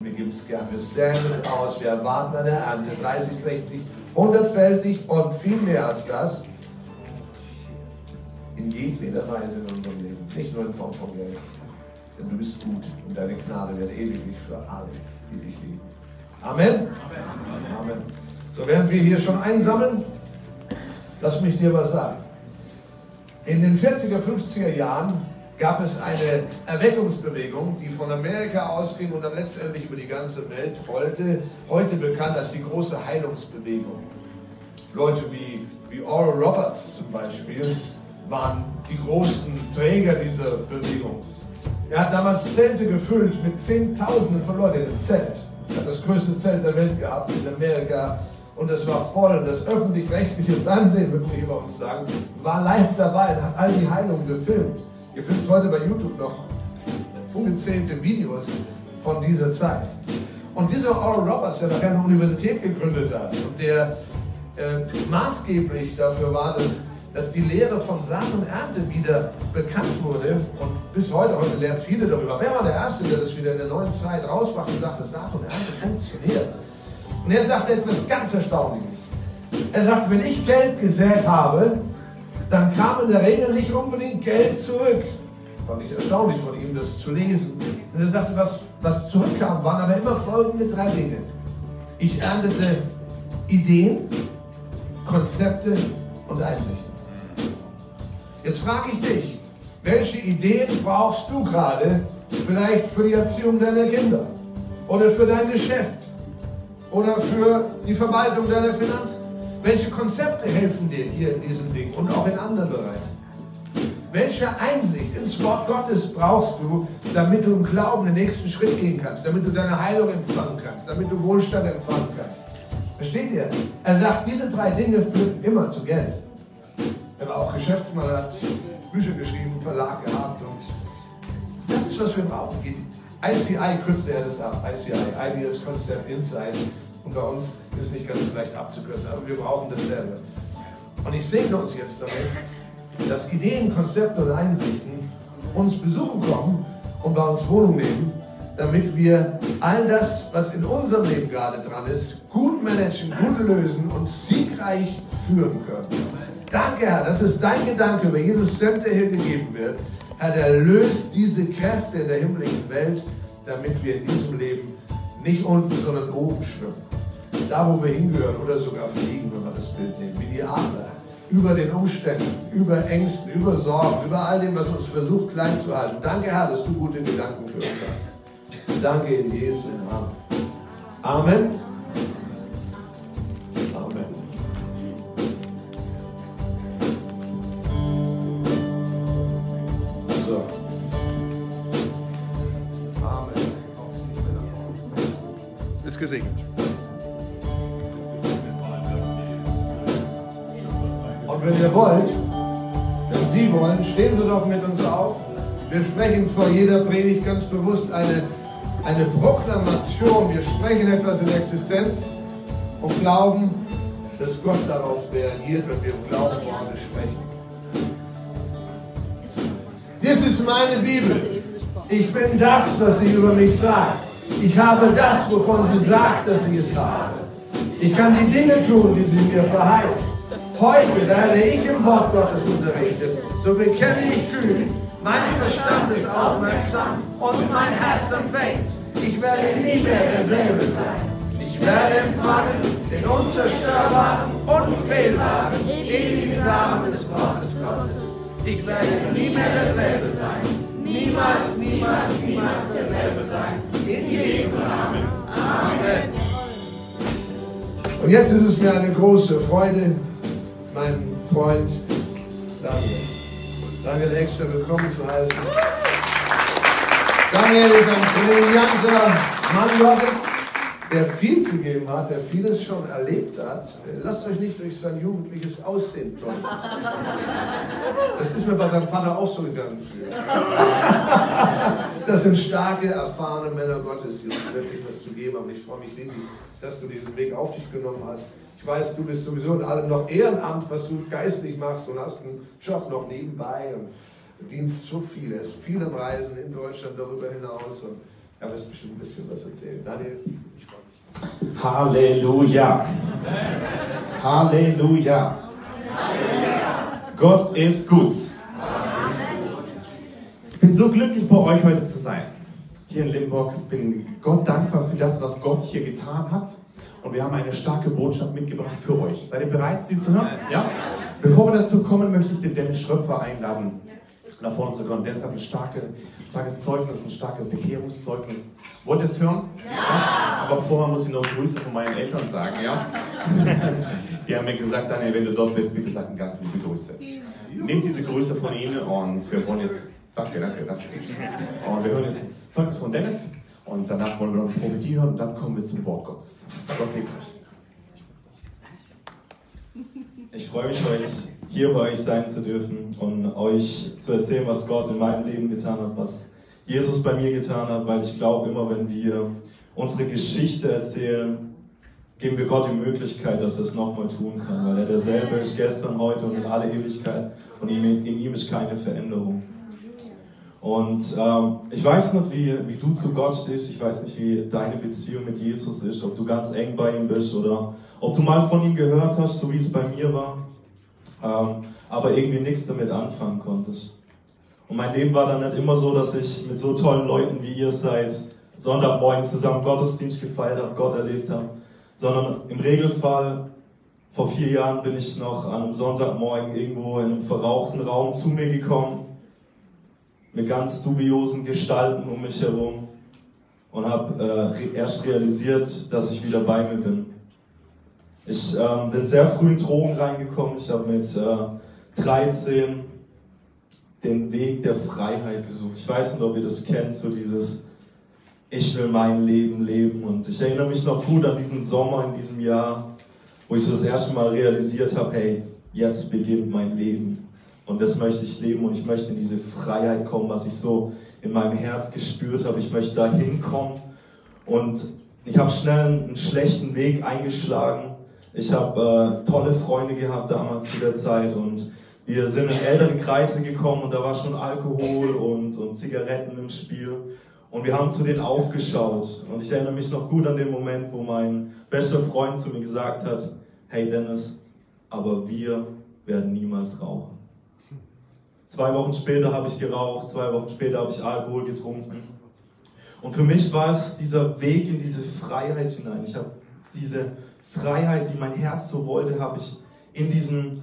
Wir geben es gern, wir säen es aus, wir erwarten eine Ernte, 30, 60, 100-fältig und viel mehr als das. In jedweder Weise in unserem Leben, nicht nur in Form von Geld. Denn du bist gut und deine Gnade wird ewiglich für alle, die dich lieben. Amen. Amen. Amen. So während wir hier schon einsammeln, lass mich dir was sagen. In den 40er, 50er Jahren gab es eine Erweckungsbewegung, die von Amerika ausging und dann letztendlich über die ganze Welt rollte. Heute bekannt als die große Heilungsbewegung. Leute wie, wie Oral Roberts zum Beispiel waren die großen Träger dieser Bewegung. Er hat damals Zelte gefüllt mit Zehntausenden von Leuten im Zelt. Er hat das größte Zelt der Welt gehabt in Amerika und es war voll. Das öffentlich-rechtliche Fernsehen, würde ich bei uns sagen, war live dabei und hat all die Heilungen gefilmt. Ihr findet heute bei YouTube noch ungezählte Videos von dieser Zeit. Und dieser Oral Roberts, der nachher eine Universität gegründet hat und der äh, maßgeblich dafür war, dass, dass die Lehre von Saat und Ernte wieder bekannt wurde und bis heute, heute lernen viele darüber. Wer war der Erste, der das wieder in der neuen Zeit rausmacht und sagt, dass Saat und Ernte funktioniert? Und er sagte etwas ganz Erstaunliches. Er sagt, wenn ich Geld gesät habe, dann kam in der Regel nicht unbedingt Geld zurück. Fand ich erstaunlich von ihm, das zu lesen. Und er sagte, was, was zurückkam, waren aber immer folgende drei Dinge. Ich erntete Ideen, Konzepte und Einsichten. Jetzt frage ich dich, welche Ideen brauchst du gerade vielleicht für die Erziehung deiner Kinder oder für dein Geschäft oder für die Verwaltung deiner Finanzen? Welche Konzepte helfen dir hier in diesem Ding und auch in anderen Bereichen? Welche Einsicht ins Wort Gottes brauchst du, damit du im Glauben den nächsten Schritt gehen kannst, damit du deine Heilung empfangen kannst, damit du Wohlstand empfangen kannst? Versteht ihr? Er sagt, diese drei Dinge führen immer zu Geld. Er war auch Geschäftsmann, hat Bücher geschrieben, Verlag gehabt und das ist, was wir brauchen. ICI kürzt er das ab. ICI, Ideas, Concept, Insights. Und bei uns ist nicht ganz so leicht abzukürzen, aber wir brauchen dasselbe. Und ich segne uns jetzt damit, dass Ideen, Konzepte und Einsichten uns besuchen kommen und bei uns Wohnung nehmen, damit wir all das, was in unserem Leben gerade dran ist, gut managen, gut lösen und siegreich führen können. Danke, Herr, das ist dein Gedanke über jeden Cent, der hier gegeben wird. Herr, der löst diese Kräfte in der himmlischen Welt, damit wir in diesem Leben nicht unten, sondern oben schwimmen da wo wir hingehören oder sogar fliegen, wenn wir das Bild nehmen, wie die Adler. Über den Umständen, über Ängsten, über Sorgen, über all dem, was uns versucht klein zu halten. Danke, Herr, dass du gute Gedanken für uns hast. Danke in Jesu Namen. Amen. Amen. So. Amen. Ist gesegnet. Wenn ihr wollt, wenn Sie wollen, stehen Sie doch mit uns auf. Wir sprechen vor jeder Predigt ganz bewusst eine, eine Proklamation. Wir sprechen etwas in Existenz und glauben, dass Gott darauf reagiert, wenn wir im Glauben Worte sprechen. Das ist meine Bibel. Ich bin das, was sie über mich sagt. Ich habe das, wovon sie sagt, dass ich es habe. Ich kann die Dinge tun, die sie mir verheißt. Heute werde ich im Wort Gottes unterrichtet. So bekenne ich kühn, mein Verstand ist aufmerksam und mein Herz empfängt. Ich werde nie mehr derselbe sein. Ich werde empfangen den unzerstörbaren, unfehlbaren, ewigen Samen des Wortes Gottes. Ich werde nie mehr derselbe sein. Niemals, niemals, niemals derselbe sein. In Jesu Namen. Amen. Und jetzt ist es mir eine große Freude, meinen Freund Daniel. Daniel extra willkommen zu heißen. Daniel ist ein brillanter Mann Gottes, der viel zu geben hat, der vieles schon erlebt hat. Lasst euch nicht durch sein jugendliches Aussehen täuschen. Das ist mir bei seinem Vater auch so gegangen. Das sind starke, erfahrene Männer Gottes, die uns wirklich was zu geben haben. Ich freue mich riesig, dass du diesen Weg auf dich genommen hast. Ich weiß, du bist sowieso in allem noch Ehrenamt, was du geistlich machst und hast einen Job noch nebenbei und verdienst so viel. Ist viel am Reisen in Deutschland darüber hinaus und Er wird bestimmt ein bisschen was erzählen. Daniel, ich freue mich. Halleluja. Halleluja. Gott ist gut. Ich bin so glücklich, bei euch heute zu sein. Hier in Limburg. Ich bin Gott dankbar für das, was Gott hier getan hat. Und wir haben eine starke Botschaft mitgebracht für euch. Seid ihr bereit, sie zu hören? Ja? Bevor wir dazu kommen, möchte ich den Dennis Schröpfer einladen, nach vorne zu kommen. Dennis hat ein starke, starkes Zeugnis, ein starkes Bekehrungszeugnis. Wollt ihr es hören? Ja. Aber vorher muss ich noch Grüße von meinen Eltern sagen, ja? Die haben mir gesagt, Daniel, wenn du dort bist, bitte sag eine ganz liebe Grüße. Nehmt diese Grüße von ihnen und wir wollen jetzt. Danke, danke, danke. Und wir hören jetzt das Zeugnis von Dennis und danach wollen wir noch Prophetie hören und dann kommen wir zum Wort Gottes. Gott segne euch. Ich freue mich heute hier bei euch sein zu dürfen und euch zu erzählen, was Gott in meinem Leben getan hat, was Jesus bei mir getan hat, weil ich glaube, immer wenn wir unsere Geschichte erzählen, geben wir Gott die Möglichkeit, dass er es nochmal tun kann, weil er derselbe ist gestern, heute und in alle Ewigkeit und in ihm ist keine Veränderung. Und ähm, ich weiß nicht, wie, wie du zu Gott stehst, ich weiß nicht, wie deine Beziehung mit Jesus ist, ob du ganz eng bei ihm bist oder ob du mal von ihm gehört hast, so wie es bei mir war, ähm, aber irgendwie nichts damit anfangen konntest. Und mein Leben war dann nicht immer so, dass ich mit so tollen Leuten wie ihr seid Sonntagmorgen zusammen Gottesdienst gefeiert habe, Gott erlebt habe, sondern im Regelfall vor vier Jahren bin ich noch an einem Sonntagmorgen irgendwo in einem verrauchten Raum zu mir gekommen, mit ganz dubiosen Gestalten um mich herum und habe äh, erst realisiert, dass ich wieder bei mir bin. Ich äh, bin sehr früh in Drogen reingekommen. Ich habe mit äh, 13 den Weg der Freiheit gesucht. Ich weiß nicht, ob ihr das kennt, so dieses ich will mein Leben leben. Und ich erinnere mich noch gut an diesen Sommer in diesem Jahr, wo ich so das erste Mal realisiert habe, hey, jetzt beginnt mein Leben. Und das möchte ich leben und ich möchte in diese Freiheit kommen, was ich so in meinem Herz gespürt habe. Ich möchte da hinkommen. Und ich habe schnell einen schlechten Weg eingeschlagen. Ich habe äh, tolle Freunde gehabt damals zu der Zeit und wir sind in ältere Kreise gekommen und da war schon Alkohol und, und Zigaretten im Spiel. Und wir haben zu denen aufgeschaut. Und ich erinnere mich noch gut an den Moment, wo mein bester Freund zu mir gesagt hat, hey Dennis, aber wir werden niemals rauchen. Zwei Wochen später habe ich geraucht, zwei Wochen später habe ich Alkohol getrunken. Und für mich war es dieser Weg in diese Freiheit hinein. Ich habe diese Freiheit, die mein Herz so wollte, habe ich in diesen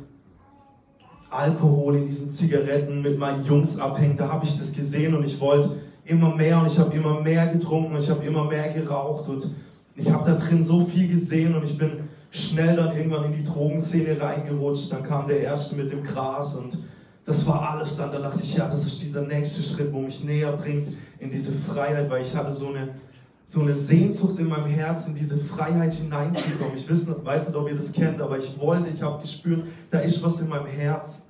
Alkohol, in diesen Zigaretten mit meinen Jungs abhängen. Da habe ich das gesehen und ich wollte immer mehr und ich habe immer mehr getrunken und ich habe immer mehr geraucht und ich habe da drin so viel gesehen und ich bin schnell dann irgendwann in die Drogenszene reingerutscht. Dann kam der erste mit dem Gras und das war alles dann. Da dachte ich, ja, das ist dieser nächste Schritt, wo mich näher bringt in diese Freiheit, weil ich hatte so eine, so eine Sehnsucht in meinem Herzen, in diese Freiheit hineinzukommen. Ich weiß nicht, weiß nicht, ob ihr das kennt, aber ich wollte, ich habe gespürt, da ist was in meinem Herz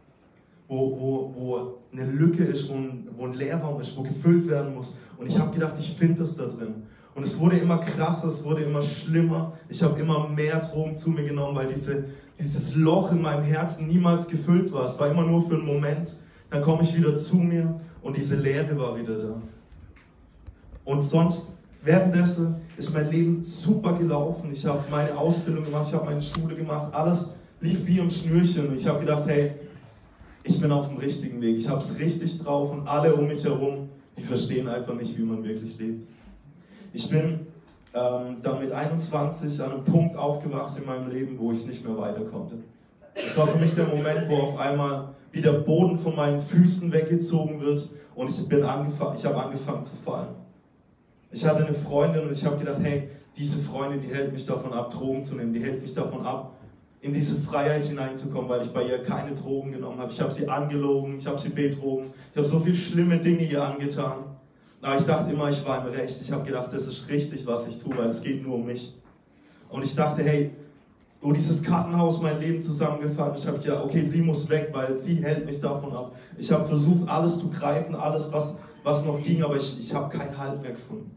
wo, wo, wo eine Lücke ist, wo ein, wo ein Leerraum ist, wo gefüllt werden muss. Und ich habe gedacht, ich finde das da drin. Und es wurde immer krasser, es wurde immer schlimmer. Ich habe immer mehr Drogen zu mir genommen, weil diese, dieses Loch in meinem Herzen niemals gefüllt war. Es war immer nur für einen Moment. Dann komme ich wieder zu mir und diese Leere war wieder da. Und sonst, währenddessen ist mein Leben super gelaufen. Ich habe meine Ausbildung gemacht, ich habe meine Schule gemacht, alles lief wie im Schnürchen. Und ich habe gedacht, hey, ich bin auf dem richtigen Weg, ich habe es richtig drauf und alle um mich herum, die verstehen einfach nicht, wie man wirklich lebt. Ich bin ähm, dann mit 21 an einem Punkt aufgewacht in meinem Leben, wo ich nicht mehr weiter konnte. Es war für mich der Moment, wo auf einmal wieder Boden von meinen Füßen weggezogen wird und ich, bin ich habe angefangen zu fallen. Ich hatte eine Freundin und ich habe gedacht, hey, diese Freundin, die hält mich davon ab, Drogen zu nehmen, die hält mich davon ab, in diese Freiheit hineinzukommen, weil ich bei ihr keine Drogen genommen habe. Ich habe sie angelogen, ich habe sie betrogen, ich habe so viele schlimme Dinge ihr angetan. Aber ich dachte immer, ich war im Recht. Ich habe gedacht, das ist richtig, was ich tue, weil es geht nur um mich. Und ich dachte, hey, wo dieses Kartenhaus mein Leben zusammengefallen ist, ich habe gedacht, okay, sie muss weg, weil sie hält mich davon ab. Ich habe versucht, alles zu greifen, alles, was, was noch ging, aber ich, ich habe keinen Halt mehr gefunden.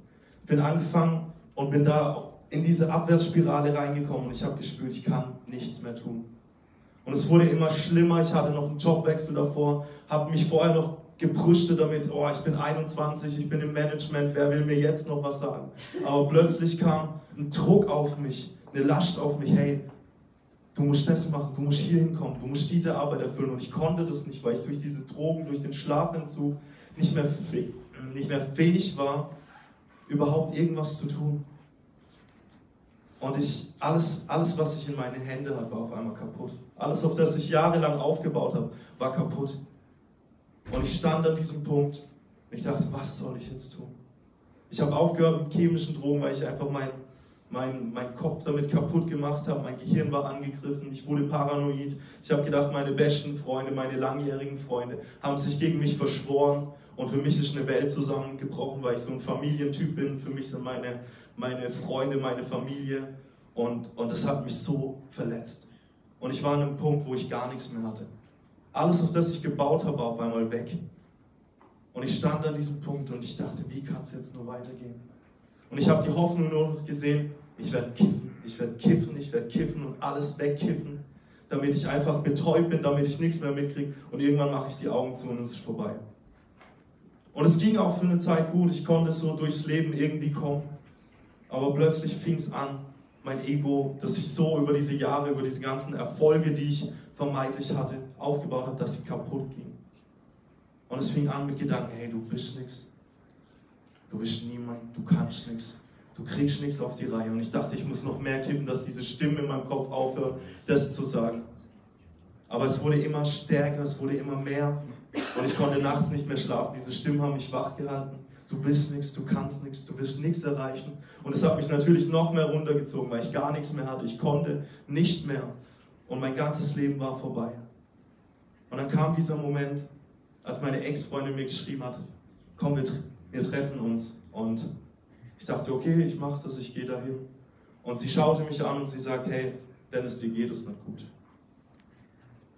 Bin angefangen und bin da in diese Abwärtsspirale reingekommen und ich habe gespürt, ich kann nichts mehr tun. Und es wurde immer schlimmer. Ich hatte noch einen Jobwechsel davor, habe mich vorher noch gebrüstet damit, oh, ich bin 21, ich bin im Management, wer will mir jetzt noch was sagen? Aber plötzlich kam ein Druck auf mich, eine Last auf mich, hey, du musst das machen, du musst hier hinkommen, du musst diese Arbeit erfüllen. Und ich konnte das nicht, weil ich durch diese Drogen, durch den Schlafentzug nicht mehr, nicht mehr fähig war, überhaupt irgendwas zu tun. Und ich, alles, alles, was ich in meine Hände hatte, war auf einmal kaputt. Alles, auf das ich jahrelang aufgebaut habe, war kaputt. Und ich stand an diesem Punkt und ich dachte, was soll ich jetzt tun? Ich habe aufgehört mit chemischen Drogen, weil ich einfach mein, mein, mein Kopf damit kaputt gemacht habe. Mein Gehirn war angegriffen. Ich wurde paranoid. Ich habe gedacht, meine besten Freunde, meine langjährigen Freunde haben sich gegen mich verschworen. Und für mich ist eine Welt zusammengebrochen, weil ich so ein Familientyp bin. Für mich sind meine, meine Freunde, meine Familie. Und, und das hat mich so verletzt. Und ich war an einem Punkt, wo ich gar nichts mehr hatte. Alles, auf das ich gebaut habe, war auf einmal weg. Und ich stand an diesem Punkt und ich dachte, wie kann es jetzt nur weitergehen? Und ich habe die Hoffnung nur noch gesehen, ich werde kiffen, ich werde kiffen, ich werde kiffen und alles wegkiffen, damit ich einfach betäubt bin, damit ich nichts mehr mitkriege und irgendwann mache ich die Augen zu und es ist vorbei. Und es ging auch für eine Zeit gut, ich konnte so durchs Leben irgendwie kommen, aber plötzlich fing es an, mein Ego, das ich so über diese Jahre, über diese ganzen Erfolge, die ich vermeintlich hatte, aufgebaut habe, dass sie kaputt ging. Und es fing an mit Gedanken, hey, du bist nichts, du bist niemand, du kannst nichts, du kriegst nichts auf die Reihe. Und ich dachte, ich muss noch mehr kippen, dass diese Stimme in meinem Kopf aufhört, das zu sagen. Aber es wurde immer stärker, es wurde immer mehr. Und ich konnte nachts nicht mehr schlafen. Diese Stimmen haben mich wach gehalten. Du bist nichts, du kannst nichts, du wirst nichts erreichen. Und es hat mich natürlich noch mehr runtergezogen, weil ich gar nichts mehr hatte. Ich konnte nicht mehr. Und mein ganzes Leben war vorbei. Und dann kam dieser Moment, als meine Ex-Freundin mir geschrieben hat, komm, wir, wir treffen uns. Und ich dachte, okay, ich mache das, ich gehe dahin. Und sie schaute mich an und sie sagt, hey, Dennis, dir geht es nicht gut.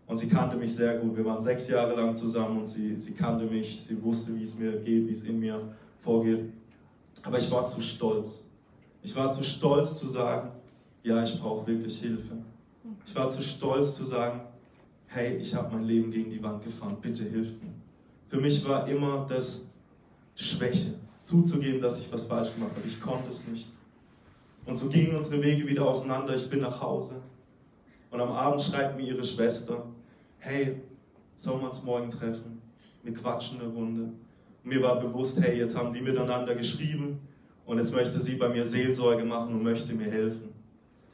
Und sie kannte mich sehr gut. Wir waren sechs Jahre lang zusammen und sie, sie kannte mich, sie wusste, wie es mir geht, wie es in mir vorgeht. Aber ich war zu stolz. Ich war zu stolz zu sagen, ja, ich brauche wirklich Hilfe. Ich war zu stolz zu sagen, hey, ich habe mein Leben gegen die Wand gefahren, bitte hilf mir. Für mich war immer das Schwäche, zuzugeben, dass ich was falsch gemacht habe. Ich konnte es nicht. Und so gingen unsere Wege wieder auseinander. Ich bin nach Hause. Und am Abend schreibt mir ihre Schwester, hey, sollen wir uns morgen treffen? Wir quatschen eine Runde. Mir war bewusst, hey, jetzt haben die miteinander geschrieben und jetzt möchte sie bei mir Seelsorge machen und möchte mir helfen.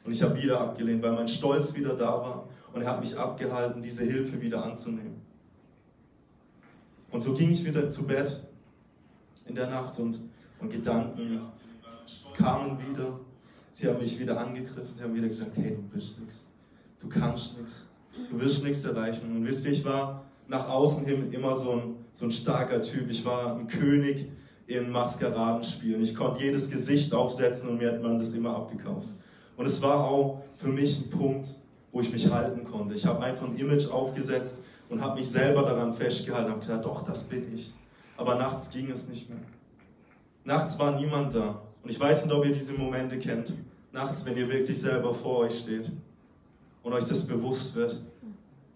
Und ich habe wieder abgelehnt, weil mein Stolz wieder da war und er hat mich abgehalten, diese Hilfe wieder anzunehmen. Und so ging ich wieder zu Bett in der Nacht und, und Gedanken kamen wieder. Sie haben mich wieder angegriffen, sie haben wieder gesagt, hey, du bist nichts, du kannst nichts, du wirst nichts erreichen. Und wisst ihr, ich war nach außen hin immer so ein, so ein starker Typ. Ich war ein König in Maskeradenspielen. Ich konnte jedes Gesicht aufsetzen und mir hat man das immer abgekauft. Und es war auch für mich ein Punkt, wo ich mich halten konnte. Ich habe einfach ein Image aufgesetzt und habe mich selber daran festgehalten, habe gesagt, doch, das bin ich. Aber nachts ging es nicht mehr. Nachts war niemand da. Und ich weiß nicht, ob ihr diese Momente kennt. Nachts, wenn ihr wirklich selber vor euch steht und euch das bewusst wird.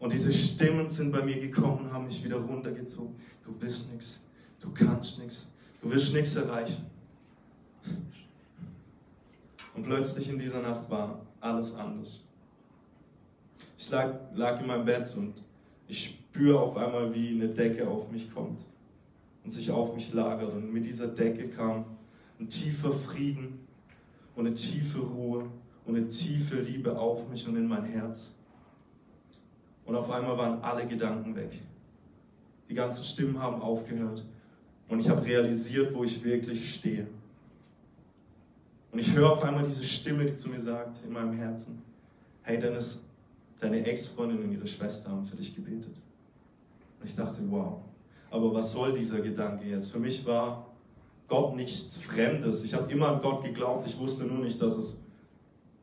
Und diese Stimmen sind bei mir gekommen haben mich wieder runtergezogen. Du bist nichts, du kannst nichts, du wirst nichts erreichen. Und plötzlich in dieser Nacht war alles anders. Ich lag, lag in meinem Bett und ich spüre auf einmal, wie eine Decke auf mich kommt und sich auf mich lagert. Und mit dieser Decke kam ein tiefer Frieden und eine tiefe Ruhe und eine tiefe Liebe auf mich und in mein Herz. Und auf einmal waren alle Gedanken weg. Die ganzen Stimmen haben aufgehört. Und ich habe realisiert, wo ich wirklich stehe. Und ich höre auf einmal diese Stimme, die zu mir sagt in meinem Herzen, hey Dennis, deine Ex-Freundin und ihre Schwester haben für dich gebetet. Und ich dachte, wow, aber was soll dieser Gedanke jetzt? Für mich war Gott nichts Fremdes. Ich habe immer an Gott geglaubt, ich wusste nur nicht, dass es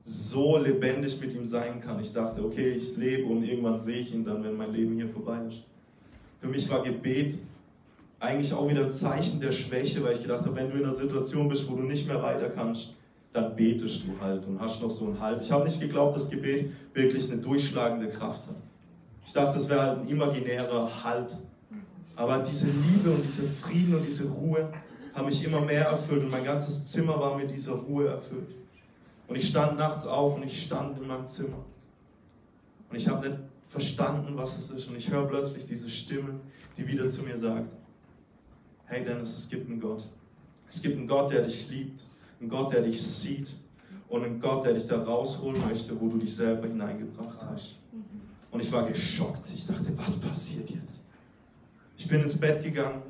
so lebendig mit ihm sein kann. Ich dachte, okay, ich lebe und irgendwann sehe ich ihn dann, wenn mein Leben hier vorbei ist. Für mich war Gebet eigentlich auch wieder ein Zeichen der Schwäche, weil ich gedacht habe, wenn du in einer Situation bist, wo du nicht mehr weiter kannst, dann betest du halt und hast noch so einen Halt. Ich habe nicht geglaubt, dass Gebet wirklich eine durchschlagende Kraft hat. Ich dachte, das wäre halt ein imaginärer Halt. Aber diese Liebe und dieser Frieden und diese Ruhe haben mich immer mehr erfüllt und mein ganzes Zimmer war mit dieser Ruhe erfüllt. Und ich stand nachts auf und ich stand in meinem Zimmer. Und ich habe nicht verstanden, was es ist. Und ich höre plötzlich diese Stimme, die wieder zu mir sagt, hey Dennis, es gibt einen Gott. Es gibt einen Gott, der dich liebt, einen Gott, der dich sieht und einen Gott, der dich da rausholen möchte, wo du dich selber hineingebracht hast. Und ich war geschockt. Ich dachte, was passiert jetzt? Ich bin ins Bett gegangen,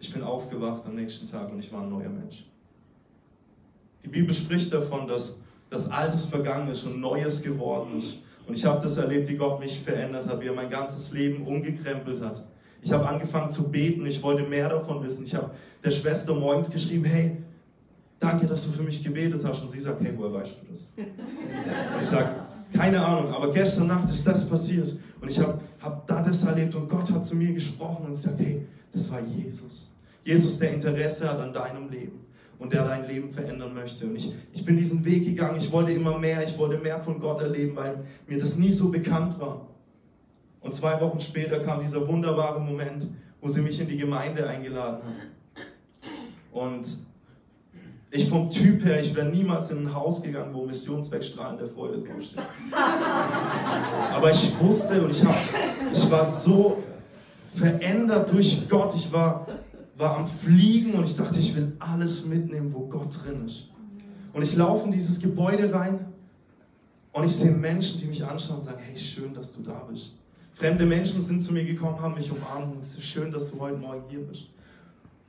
ich bin aufgewacht am nächsten Tag und ich war ein neuer Mensch. Die Bibel spricht davon, dass das Altes vergangen ist und Neues geworden ist. Und ich habe das erlebt, wie Gott mich verändert hat, wie er mein ganzes Leben umgekrempelt hat. Ich habe angefangen zu beten, ich wollte mehr davon wissen. Ich habe der Schwester morgens geschrieben, hey, danke, dass du für mich gebetet hast. Und sie sagt, hey, woher weißt du das? Und ich sage, keine Ahnung, aber gestern Nacht ist das passiert. Und ich habe hab da das erlebt und Gott hat zu mir gesprochen und sagt, hey, das war Jesus. Jesus, der Interesse hat an deinem Leben und der dein Leben verändern möchte. Und ich, ich bin diesen Weg gegangen, ich wollte immer mehr, ich wollte mehr von Gott erleben, weil mir das nie so bekannt war. Und zwei Wochen später kam dieser wunderbare Moment, wo sie mich in die Gemeinde eingeladen hat. Und ich vom Typ her, ich wäre niemals in ein Haus gegangen, wo Missionswerk Strahlen der Freude draufsteht. Aber ich wusste und ich, hab, ich war so verändert durch Gott. Ich war, war am Fliegen und ich dachte, ich will alles mitnehmen, wo Gott drin ist. Und ich laufe in dieses Gebäude rein und ich sehe Menschen, die mich anschauen und sagen, hey, schön, dass du da bist. Fremde Menschen sind zu mir gekommen, haben mich umarmt und es ist schön, dass du heute Morgen hier bist.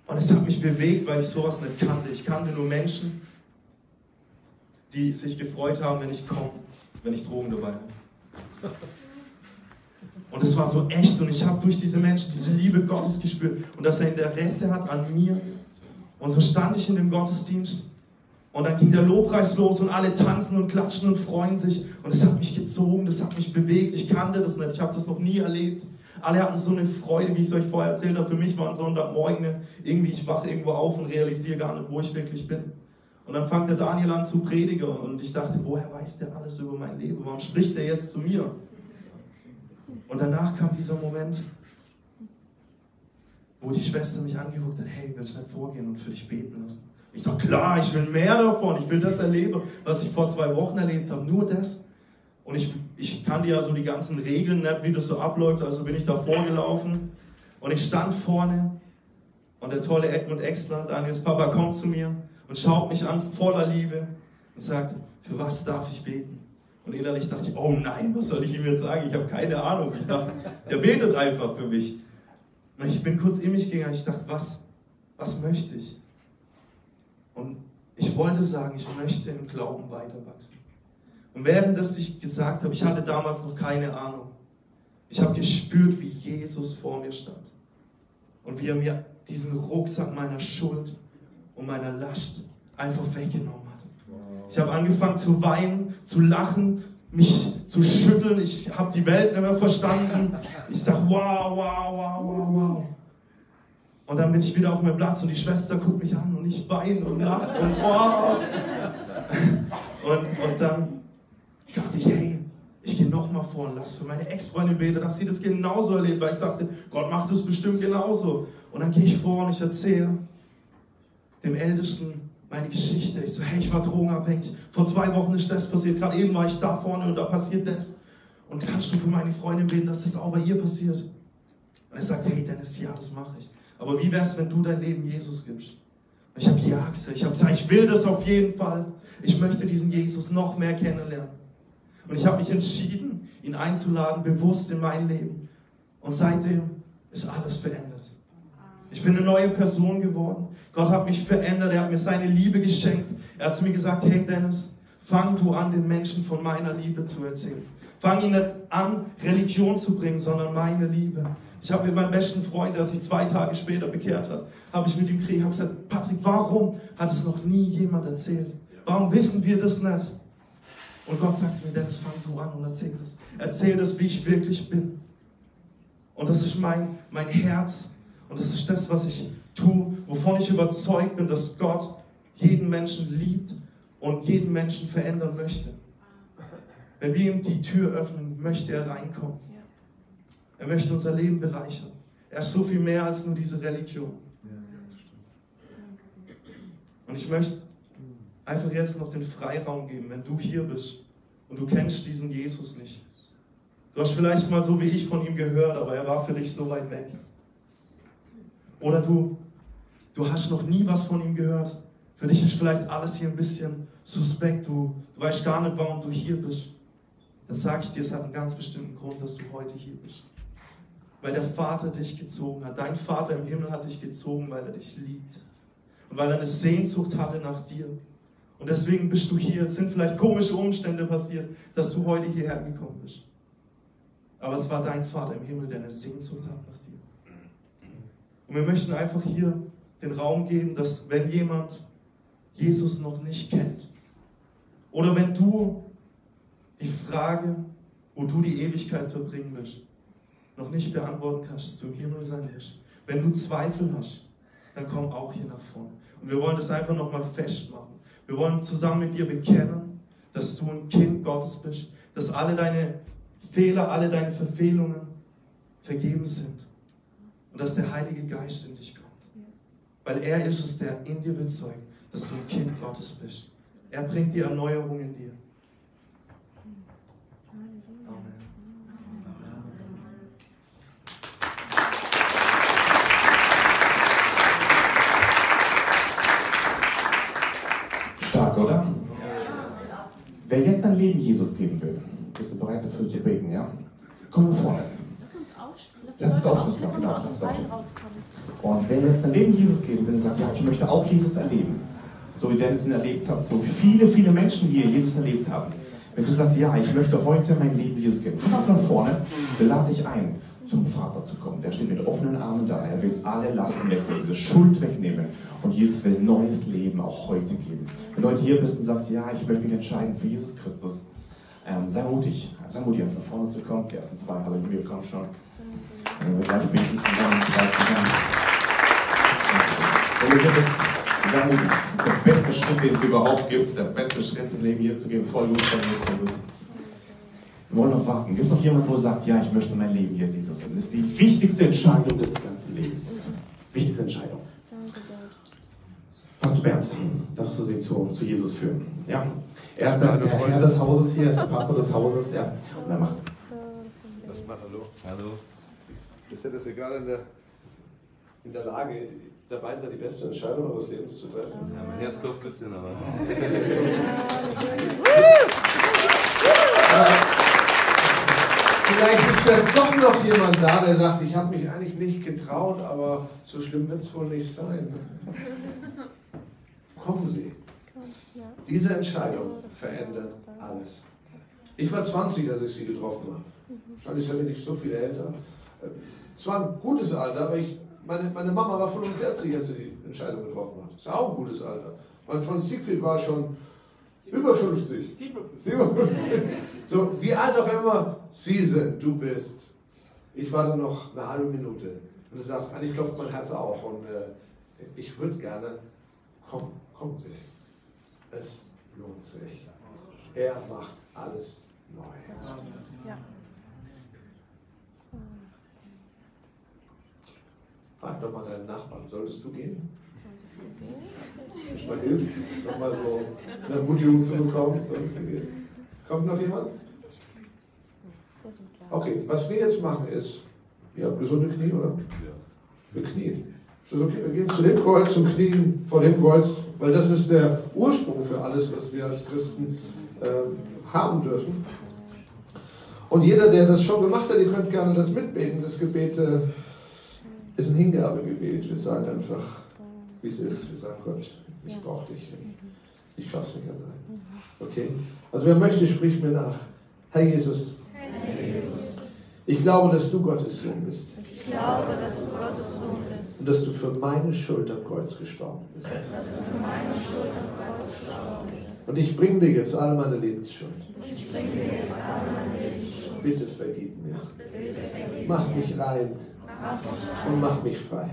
Und es hat mich bewegt, weil ich sowas nicht kannte. Ich kannte nur Menschen, die sich gefreut haben, wenn ich komme, wenn ich Drogen dabei habe. Und es war so echt und ich habe durch diese Menschen diese Liebe Gottes gespürt und dass er Interesse hat an mir. Und so stand ich in dem Gottesdienst und dann ging der Lobpreis los und alle tanzen und klatschen und freuen sich. Und es hat mich gezogen, das hat mich bewegt. Ich kannte das nicht, ich habe das noch nie erlebt. Alle hatten so eine Freude, wie ich es euch vorher erzählt habe. Für mich war ein Sonntagmorgen irgendwie, ich wache irgendwo auf und realisiere gar nicht, wo ich wirklich bin. Und dann fängt der Daniel an zu predigen und ich dachte, woher weiß der alles über mein Leben? Warum spricht er jetzt zu mir? Und danach kam dieser Moment, wo die Schwester mich angeguckt hat, hey, willst du nicht vorgehen und für dich beten lassen? Ich dachte, klar, ich will mehr davon, ich will das erleben, was ich vor zwei Wochen erlebt habe, nur das. Und ich, ich kannte ja so die ganzen Regeln nicht, wie das so abläuft, also bin ich da vorgelaufen und ich stand vorne und der tolle Edmund Exler, Daniels Papa, kommt zu mir und schaut mich an voller Liebe und sagt, für was darf ich beten? Und innerlich dachte ich, oh nein, was soll ich ihm jetzt sagen? Ich habe keine Ahnung. Ich dachte, der betet einfach für mich. Und ich bin kurz in mich gegangen. Ich dachte, was, was möchte ich? Und ich wollte sagen, ich möchte im Glauben weiter wachsen. Und während das ich gesagt habe, ich hatte damals noch keine Ahnung. Ich habe gespürt, wie Jesus vor mir stand. Und wie er mir diesen Rucksack meiner Schuld und meiner Last einfach weggenommen hat. Ich habe angefangen zu weinen, zu lachen, mich zu schütteln. Ich habe die Welt nicht mehr verstanden. Ich dachte, wow, wow, wow, wow, wow. Und dann bin ich wieder auf meinem Platz und die Schwester guckt mich an und ich weine und lache und wow. Und, und dann dachte ich, hey, ich gehe nochmal vor und lass für meine Ex-Freundin beten, dass sie das genauso erlebt, weil ich dachte, Gott macht das bestimmt genauso. Und dann gehe ich vor und ich erzähle dem Ältesten meine Geschichte. Ich so, hey, ich war drogenabhängig. Vor zwei Wochen ist das passiert. Gerade eben war ich da vorne und da passiert das. Und kannst du für meine Freundin beten, dass das auch bei ihr passiert? Und er sagt, hey Dennis, ja, das mache ich. Aber wie wäre es, wenn du dein Leben Jesus gibst? Und ich habe ja gesagt, ich habe gesagt, ich will das auf jeden Fall. Ich möchte diesen Jesus noch mehr kennenlernen. Und ich habe mich entschieden, ihn einzuladen, bewusst in mein Leben. Und seitdem ist alles verändert. Ich bin eine neue Person geworden. Gott hat mich verändert. Er hat mir seine Liebe geschenkt. Er hat zu mir gesagt, hey Dennis, fang du an, den Menschen von meiner Liebe zu erzählen. Fang ihn nicht an, Religion zu bringen, sondern meine Liebe. Ich habe mit meinem besten Freund, der sich zwei Tage später bekehrt hat, habe ich mit ihm gekriegt, habe gesagt, Patrick, warum hat es noch nie jemand erzählt? Warum wissen wir das nicht? Und Gott sagt mir, Dennis, fang du an und erzähl das. Erzähl das, wie ich wirklich bin. Und das ist mein, mein Herz. Und das ist das, was ich tue, wovon ich überzeugt bin, dass Gott jeden Menschen liebt und jeden Menschen verändern möchte. Wenn wir ihm die Tür öffnen, möchte er reinkommen. Er möchte unser Leben bereichern. Er ist so viel mehr als nur diese Religion. Und ich möchte einfach jetzt noch den Freiraum geben, wenn du hier bist und du kennst diesen Jesus nicht. Du hast vielleicht mal so wie ich von ihm gehört, aber er war für dich so weit weg. Oder du, du hast noch nie was von ihm gehört. Für dich ist vielleicht alles hier ein bisschen suspekt. Du, du weißt gar nicht, warum du hier bist. Dann sage ich dir, es hat einen ganz bestimmten Grund, dass du heute hier bist. Weil der Vater dich gezogen hat. Dein Vater im Himmel hat dich gezogen, weil er dich liebt. Und weil er eine Sehnsucht hatte nach dir. Und deswegen bist du hier. Es sind vielleicht komische Umstände passiert, dass du heute hierher gekommen bist. Aber es war dein Vater im Himmel, der eine Sehnsucht hat nach dir. Und wir möchten einfach hier den Raum geben, dass wenn jemand Jesus noch nicht kennt, oder wenn du die Frage, wo du die Ewigkeit verbringen willst, noch nicht beantworten kannst, dass du im Himmel sein wirst. Wenn du Zweifel hast, dann komm auch hier nach vorne. Und wir wollen das einfach nochmal festmachen. Wir wollen zusammen mit dir bekennen, dass du ein Kind Gottes bist, dass alle deine Fehler, alle deine Verfehlungen vergeben sind. Und dass der Heilige Geist in dich kommt. Weil er ist es, der in dir bezeugt, dass du ein Kind Gottes bist. Er bringt die Erneuerung in dir. Stark, oder? Wer jetzt sein Leben Jesus geben will, bist du bereit dafür zu beten, ja? Komm nach vorne. Uns uns die Leute aufstehen, aufstehen genau, und aus dem aufstehen. rauskommen. Und wer jetzt sein Leben Jesus geben will und sagt, ja, ich möchte auch Jesus erleben, so wie Dennis ihn erlebt hat, so wie viele, viele Menschen hier Jesus erlebt haben. Wenn du sagst, ja, ich möchte heute mein Leben Jesus geben, komm auch nach vorne, wir laden dich ein, zum Vater zu kommen. Der steht mit offenen Armen da. Er will alle Lasten wegnehmen, diese Schuld wegnehmen. Und Jesus will neues Leben auch heute geben. Wenn du heute hier bist und sagst, ja, ich möchte mich entscheiden für Jesus Christus, ähm, sei mutig, sei mutig, einfach nach vorne zu kommen. Die ersten zwei, Halleluja, komm schon. Wenn wir gleich beten zusammen, drei zusammen. Sei mutig. Das ist der beste Schritt, den es überhaupt gibt. Der beste Schritt im Leben hier zu geben. Voll gut, voll gut, voll gut. Wir wollen noch warten. Gibt es noch jemanden, wo sagt, ja, ich möchte mein Leben hier Jesus geben? Das ist die wichtigste Entscheidung des ganzen Lebens. Wichtigste Entscheidung. Pastor Bernd, darfst du sie zu, zu Jesus führen? Ja. Er ist der, der Herr des Hauses hier, er ist der Pastor des Hauses, ja. Und er macht es. Das mal hallo. Hallo. Ist ja das egal in der, in der Lage, dabei sein, die beste Entscheidung eures Lebens zu treffen? Ja, mein Herz klopft ein bisschen, aber. Vielleicht ist ja doch noch jemand da, der sagt, ich habe mich eigentlich nicht getraut, aber so schlimm wird es wohl nicht sein. Kommen Sie. Diese Entscheidung verändert alles. Ich war 20, als ich sie getroffen habe. Wahrscheinlich sind wir nicht so viel älter. Äh, Es war ein gutes Alter, aber ich, meine, meine Mama war 45, als sie die Entscheidung getroffen hat. Das ist auch ein gutes Alter. Mein Freund Siegfried war schon über 50. 57. So, wie alt auch immer sie sind, du bist. Ich warte noch eine halbe Minute. Und du sagst, eigentlich klopft mein Herz auch. Und äh, ich würde gerne, komm, kommen Sie. Es lohnt sich. Er macht alles neu. Ja. Frag doch mal deinen Nachbarn, solltest du gehen? Manchmal hilft es, nochmal so eine Ermutigung zu bekommen, solltest du gehen. Kommt noch jemand? Okay, was wir jetzt machen ist, ihr habt gesunde Knie, oder? Wir knien. Wir gehen zu dem Kreuz, zum Knien vor dem Kreuz, weil das ist der Ursprung für alles, was wir als Christen ähm, haben dürfen. Und jeder, der das schon gemacht hat, ihr könnt gerne das mitbeten. Das Gebet äh, ist ein Hingabegebet. Wir sagen einfach, wie es ist. Wir sagen, Gott, ich brauche dich. Ich schaff's nicht allein. Okay? Also wer möchte, spricht mir nach. Herr Jesus, ich glaube, dass du Gottes Sohn bist. Ich glaube, dass du Gottes Sohn bist. Und dass du für meine Schuld am Kreuz gestorben bist. Dass du für meine Schuld am Kreuz gestorben bist. Und ich bringe dir jetzt all meine Lebensschuld. Ich bringe dir jetzt alle meine Lebensschuld. Bitte vergib mir. Bitte vergib Mach mich rein Mach mich rein und mach mich frei.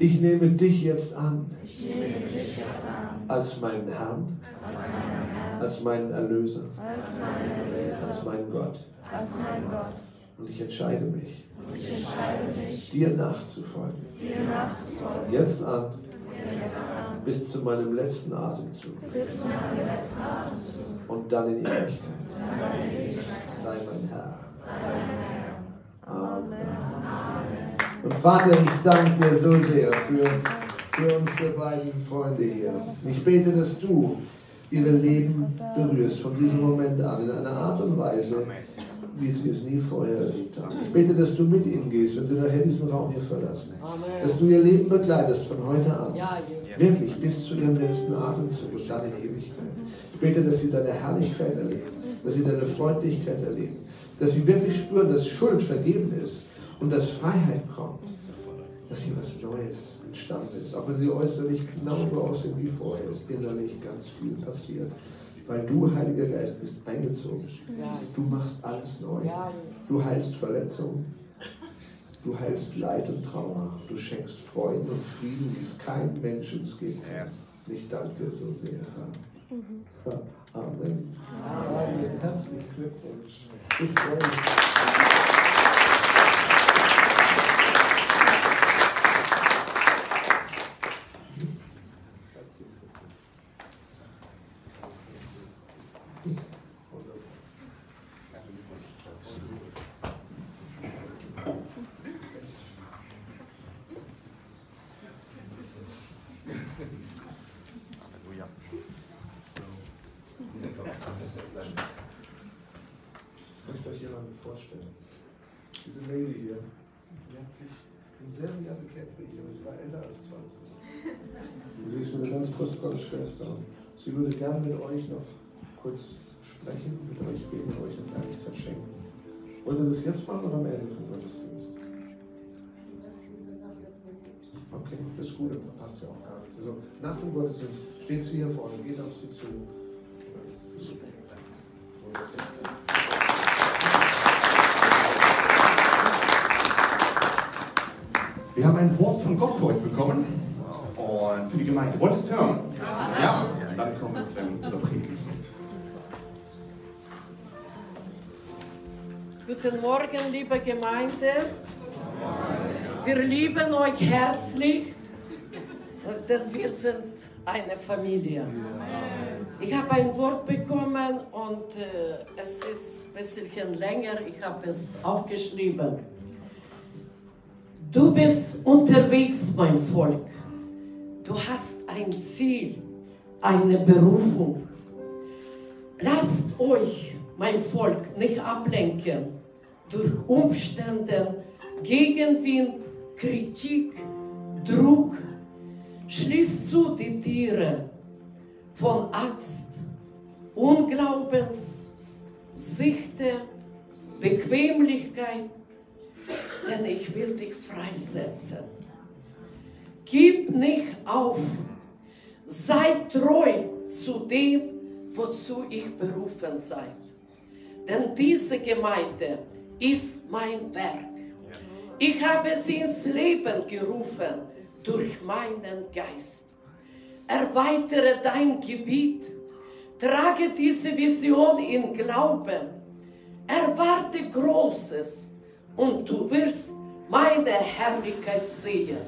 Ich nehme dich jetzt an als meinen Herrn, als meinen Erlöser, als meinen Gott. Als mein Gott. Und ich entscheide mich, ich entscheide mich, dir nachzufolgen. dir nachzufolgen. Jetzt an, Jetzt an, bis zu meinem letzten Atemzug. bis zu meinem letzten Atemzug. Und dann in Ewigkeit. Dann in Ewigkeit. Sei mein Herr. Sei mein Herr. Amen. Und Vater, ich danke dir so sehr für, für unsere beiden Freunde hier. Ich bete, dass du ihre Leben berührst von diesem Moment an in einer Art und Weise, wie sie es nie vorher erlebt haben. Ich bete, dass du mit ihnen gehst, wenn sie nachher diesen Raum hier verlassen. Dass du ihr Leben begleitest von heute an. Wirklich bis zu ihrem letzten Atemzug und dann in Ewigkeit. Ich bete, dass sie deine Herrlichkeit erleben, dass sie deine Freundlichkeit erleben, dass sie wirklich spüren, dass Schuld vergeben ist und dass Freiheit kommt, dass hier was Neues entstanden ist. Auch wenn sie äußerlich genauso aussehen wie vorher, ist innerlich ganz viel passiert. Weil du, Heiliger Geist, bist eingezogen. Du machst alles neu. Du heilst Verletzungen. Du heilst Leid und Trauer. Du schenkst Freuden und Frieden, wie es kein Mensch uns geben kann. Ich danke dir so sehr, Herr. Amen. Amen. Herzlichen Glückwunsch. Ich freue mich. Ich möchte euch jemanden vorstellen. Diese Lady hier, die hat sich im selben Jahr bekehrt wie ihr, sie war älter als 20. Und sie ist eine ganz kostbare Schwester. Sie würde gerne mit euch noch kurz sprechen, mit euch beten, euch eine Kleinigkeit schenken. Wollt ihr das jetzt machen oder am Ende vom Gottesdienst? Ist gut, dann verpasst ihr auch gar nichts. Also nach dem Gottesdienst steht sie hier vorne, geht auf sie zu. Wir haben ein Wort von Gott für euch bekommen und für die Gemeinde. Wollt ihr es hören? Ja. Dann kommen wir zu dem Predigt. Guten Morgen, liebe Gemeinde. Wir lieben euch herzlich, denn wir sind eine Familie. Ich habe ein Wort bekommen und äh, es ist ein bisschen länger. Ich habe es aufgeschrieben. Du bist unterwegs, mein Volk. Du hast ein Ziel, eine Berufung. Lasst euch, mein Volk, nicht ablenken durch Umstände, Gegenwind, Kritik, Druck. Schließt zu die Tiere von Angst, Unglaubens, Sichte, Bequemlichkeit, denn ich will dich freisetzen. Gib nicht auf, sei treu zu dem, wozu ich berufen seid. Denn diese Gemeinde ist mein Werk. Ich habe sie ins Leben gerufen durch meinen Geist. Erweitere dein Gebiet, trage diese Vision in Glauben, erwarte Großes und du wirst meine Herrlichkeit sehen.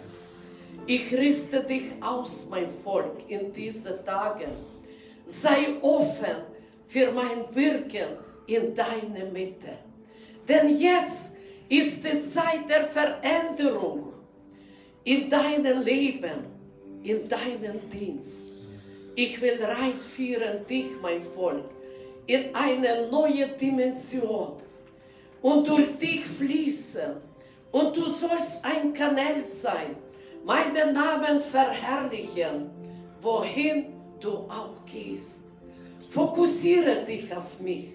Ich rüste dich aus, mein Volk, in diesen Tagen. Sei offen für mein Wirken in deiner Mitte. Denn jetzt ist die Zeit der Veränderung in deinem Leben, in deinem Dienst. Ich will reinführen dich, mein Volk, in eine neue Dimension und durch dich fließen. Und du sollst ein Kanal sein, meinen Namen verherrlichen, wohin du auch gehst. Fokussiere dich auf mich.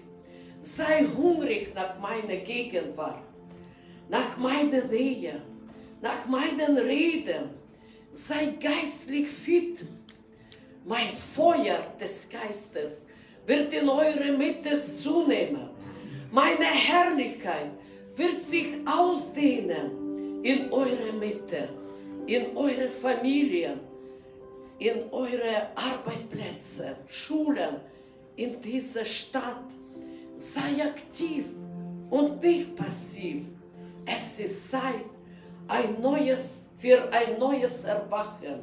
Sei hungrig nach meiner Gegenwart, nach meiner Nähe, nach meinen Reden. Sei geistlich fit. Mein Feuer des Geistes wird in eure Mitte zunehmen. Meine Herrlichkeit wird sich ausdehnen in eure Mitte, in eure Familien, in eure Arbeitsplätze, Schulen, in dieser Stadt. Sei aktiv und bin passiv. Es ist Zeit ein neues, für ein neues Erwachen.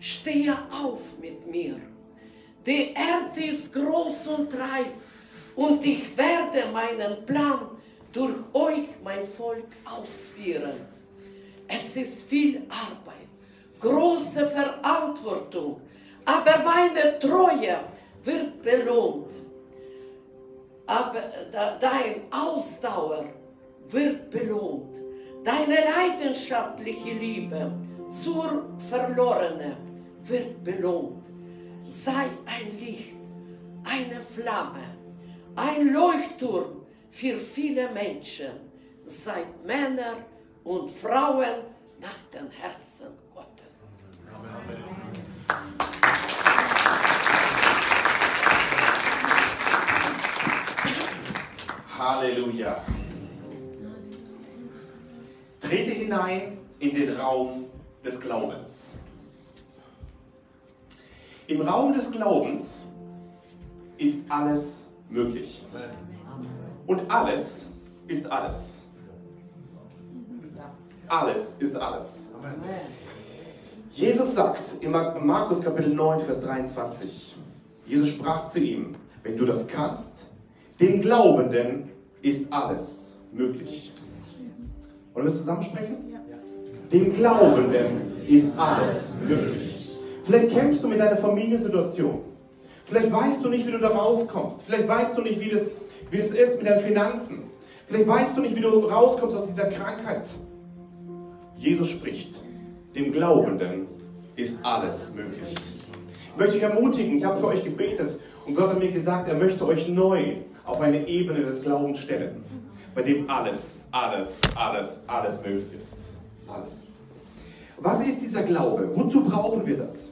Stehe auf mit mir. Die Erde ist groß und reif und ich werde meinen Plan durch euch, mein Volk, ausführen. Es ist viel Arbeit, große Verantwortung, aber meine Treue wird belohnt. Aber dein Ausdauer wird belohnt. Deine leidenschaftliche Liebe zur Verlorenen wird belohnt. Sei ein Licht, eine Flamme, ein Leuchtturm für viele Menschen. Seid Männer und Frauen nach dem Herzen Gottes. Amen. Halleluja. Trete hinein in den Raum des Glaubens. Im Raum des Glaubens ist alles möglich. Und alles ist alles. Alles ist alles. Jesus sagt in Markus Kapitel 9, Vers 23, Jesus sprach zu ihm, wenn du das kannst, dem Glaubenden ist alles möglich. Wollen wir es zusammen sprechen? Dem Glaubenden ist alles möglich. Vielleicht kämpfst du mit deiner Familiensituation. Vielleicht weißt du nicht, wie du da rauskommst. Vielleicht weißt du nicht, wie das, wie das ist mit deinen Finanzen. Vielleicht weißt du nicht, wie du rauskommst aus dieser Krankheit. Jesus spricht. Dem Glaubenden ist alles möglich. Ich möchte dich ermutigen, ich habe für euch gebetet und Gott hat mir gesagt, er möchte euch neu auf eine Ebene des Glaubens stellen, bei dem alles, alles, alles, alles möglich ist. Alles. Was ist dieser Glaube? Wozu brauchen wir das?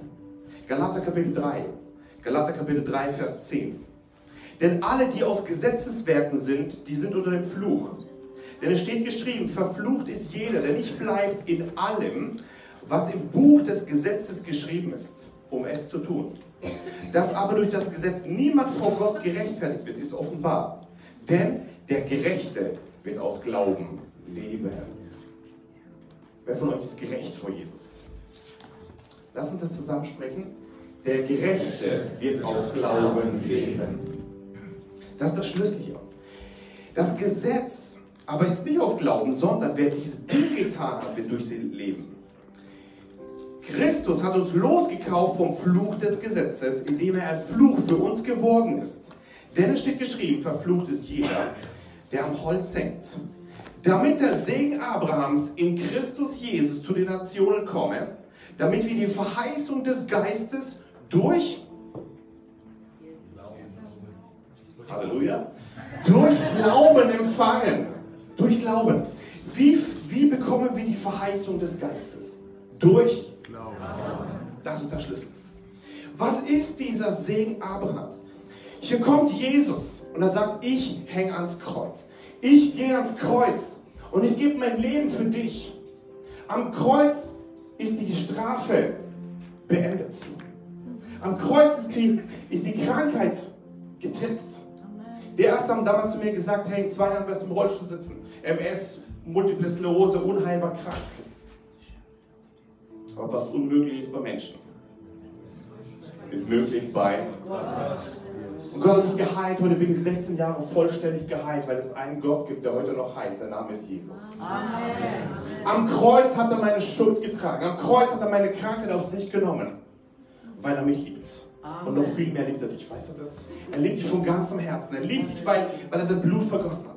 Galater Kapitel 3. Galater Kapitel 3, Vers 10. Denn alle, die auf Gesetzeswerken sind, die sind unter dem Fluch. Denn es steht geschrieben, verflucht ist jeder, der nicht bleibt in allem, was im Buch des Gesetzes geschrieben ist, um es zu tun. Dass aber durch das Gesetz niemand vor Gott gerechtfertigt wird, ist offenbar. Denn der Gerechte wird aus Glauben leben. Wer von euch ist gerecht vor Jesus? Lass uns das zusammen sprechen. Der Gerechte wird aus Glauben leben. Das ist das Schlüssel hier. Das Gesetz aber ist nicht aus Glauben, sondern wer dieses Ding getan hat, wird durch sie leben. Christus hat uns losgekauft vom Fluch des Gesetzes, indem er ein Fluch für uns geworden ist. Denn es steht geschrieben, verflucht ist jeder, der am Holz hängt. Damit der Segen Abrahams in Christus Jesus zu den Nationen komme, damit wir die Verheißung des Geistes durch Halleluja. Durch Glauben empfangen. Durch Glauben. Wie, wie bekommen wir die Verheißung des Geistes? Durch das ist der Schlüssel. Was ist dieser Segen Abrahams? Hier kommt Jesus und er sagt, ich hänge ans Kreuz. Ich gehe ans Kreuz und ich gebe mein Leben für dich. Am Kreuz ist die Strafe beendet. Am Kreuz ist die, ist die Krankheit getippt. Der Arzt hat damals zu mir gesagt, hey, in zwei Jahren wirst du im Rollstuhl sitzen. MS, Multiple Sklerose, unheilbar krank. Aber was unmöglich ist bei Menschen, ist möglich bei Gott. Und Gott hat mich geheilt. Heute bin ich 16 Jahre vollständig geheilt, weil es einen Gott gibt, der heute noch heilt. Sein Name ist Jesus. Amen. Am Kreuz hat er meine Schuld getragen. Am Kreuz hat er meine Krankheit auf sich genommen, weil er mich liebt. Amen. Und noch viel mehr liebt er dich. Weißt du das? Er liebt dich von ganzem Herzen. Er liebt dich, weil, weil er sein Blut vergossen hat.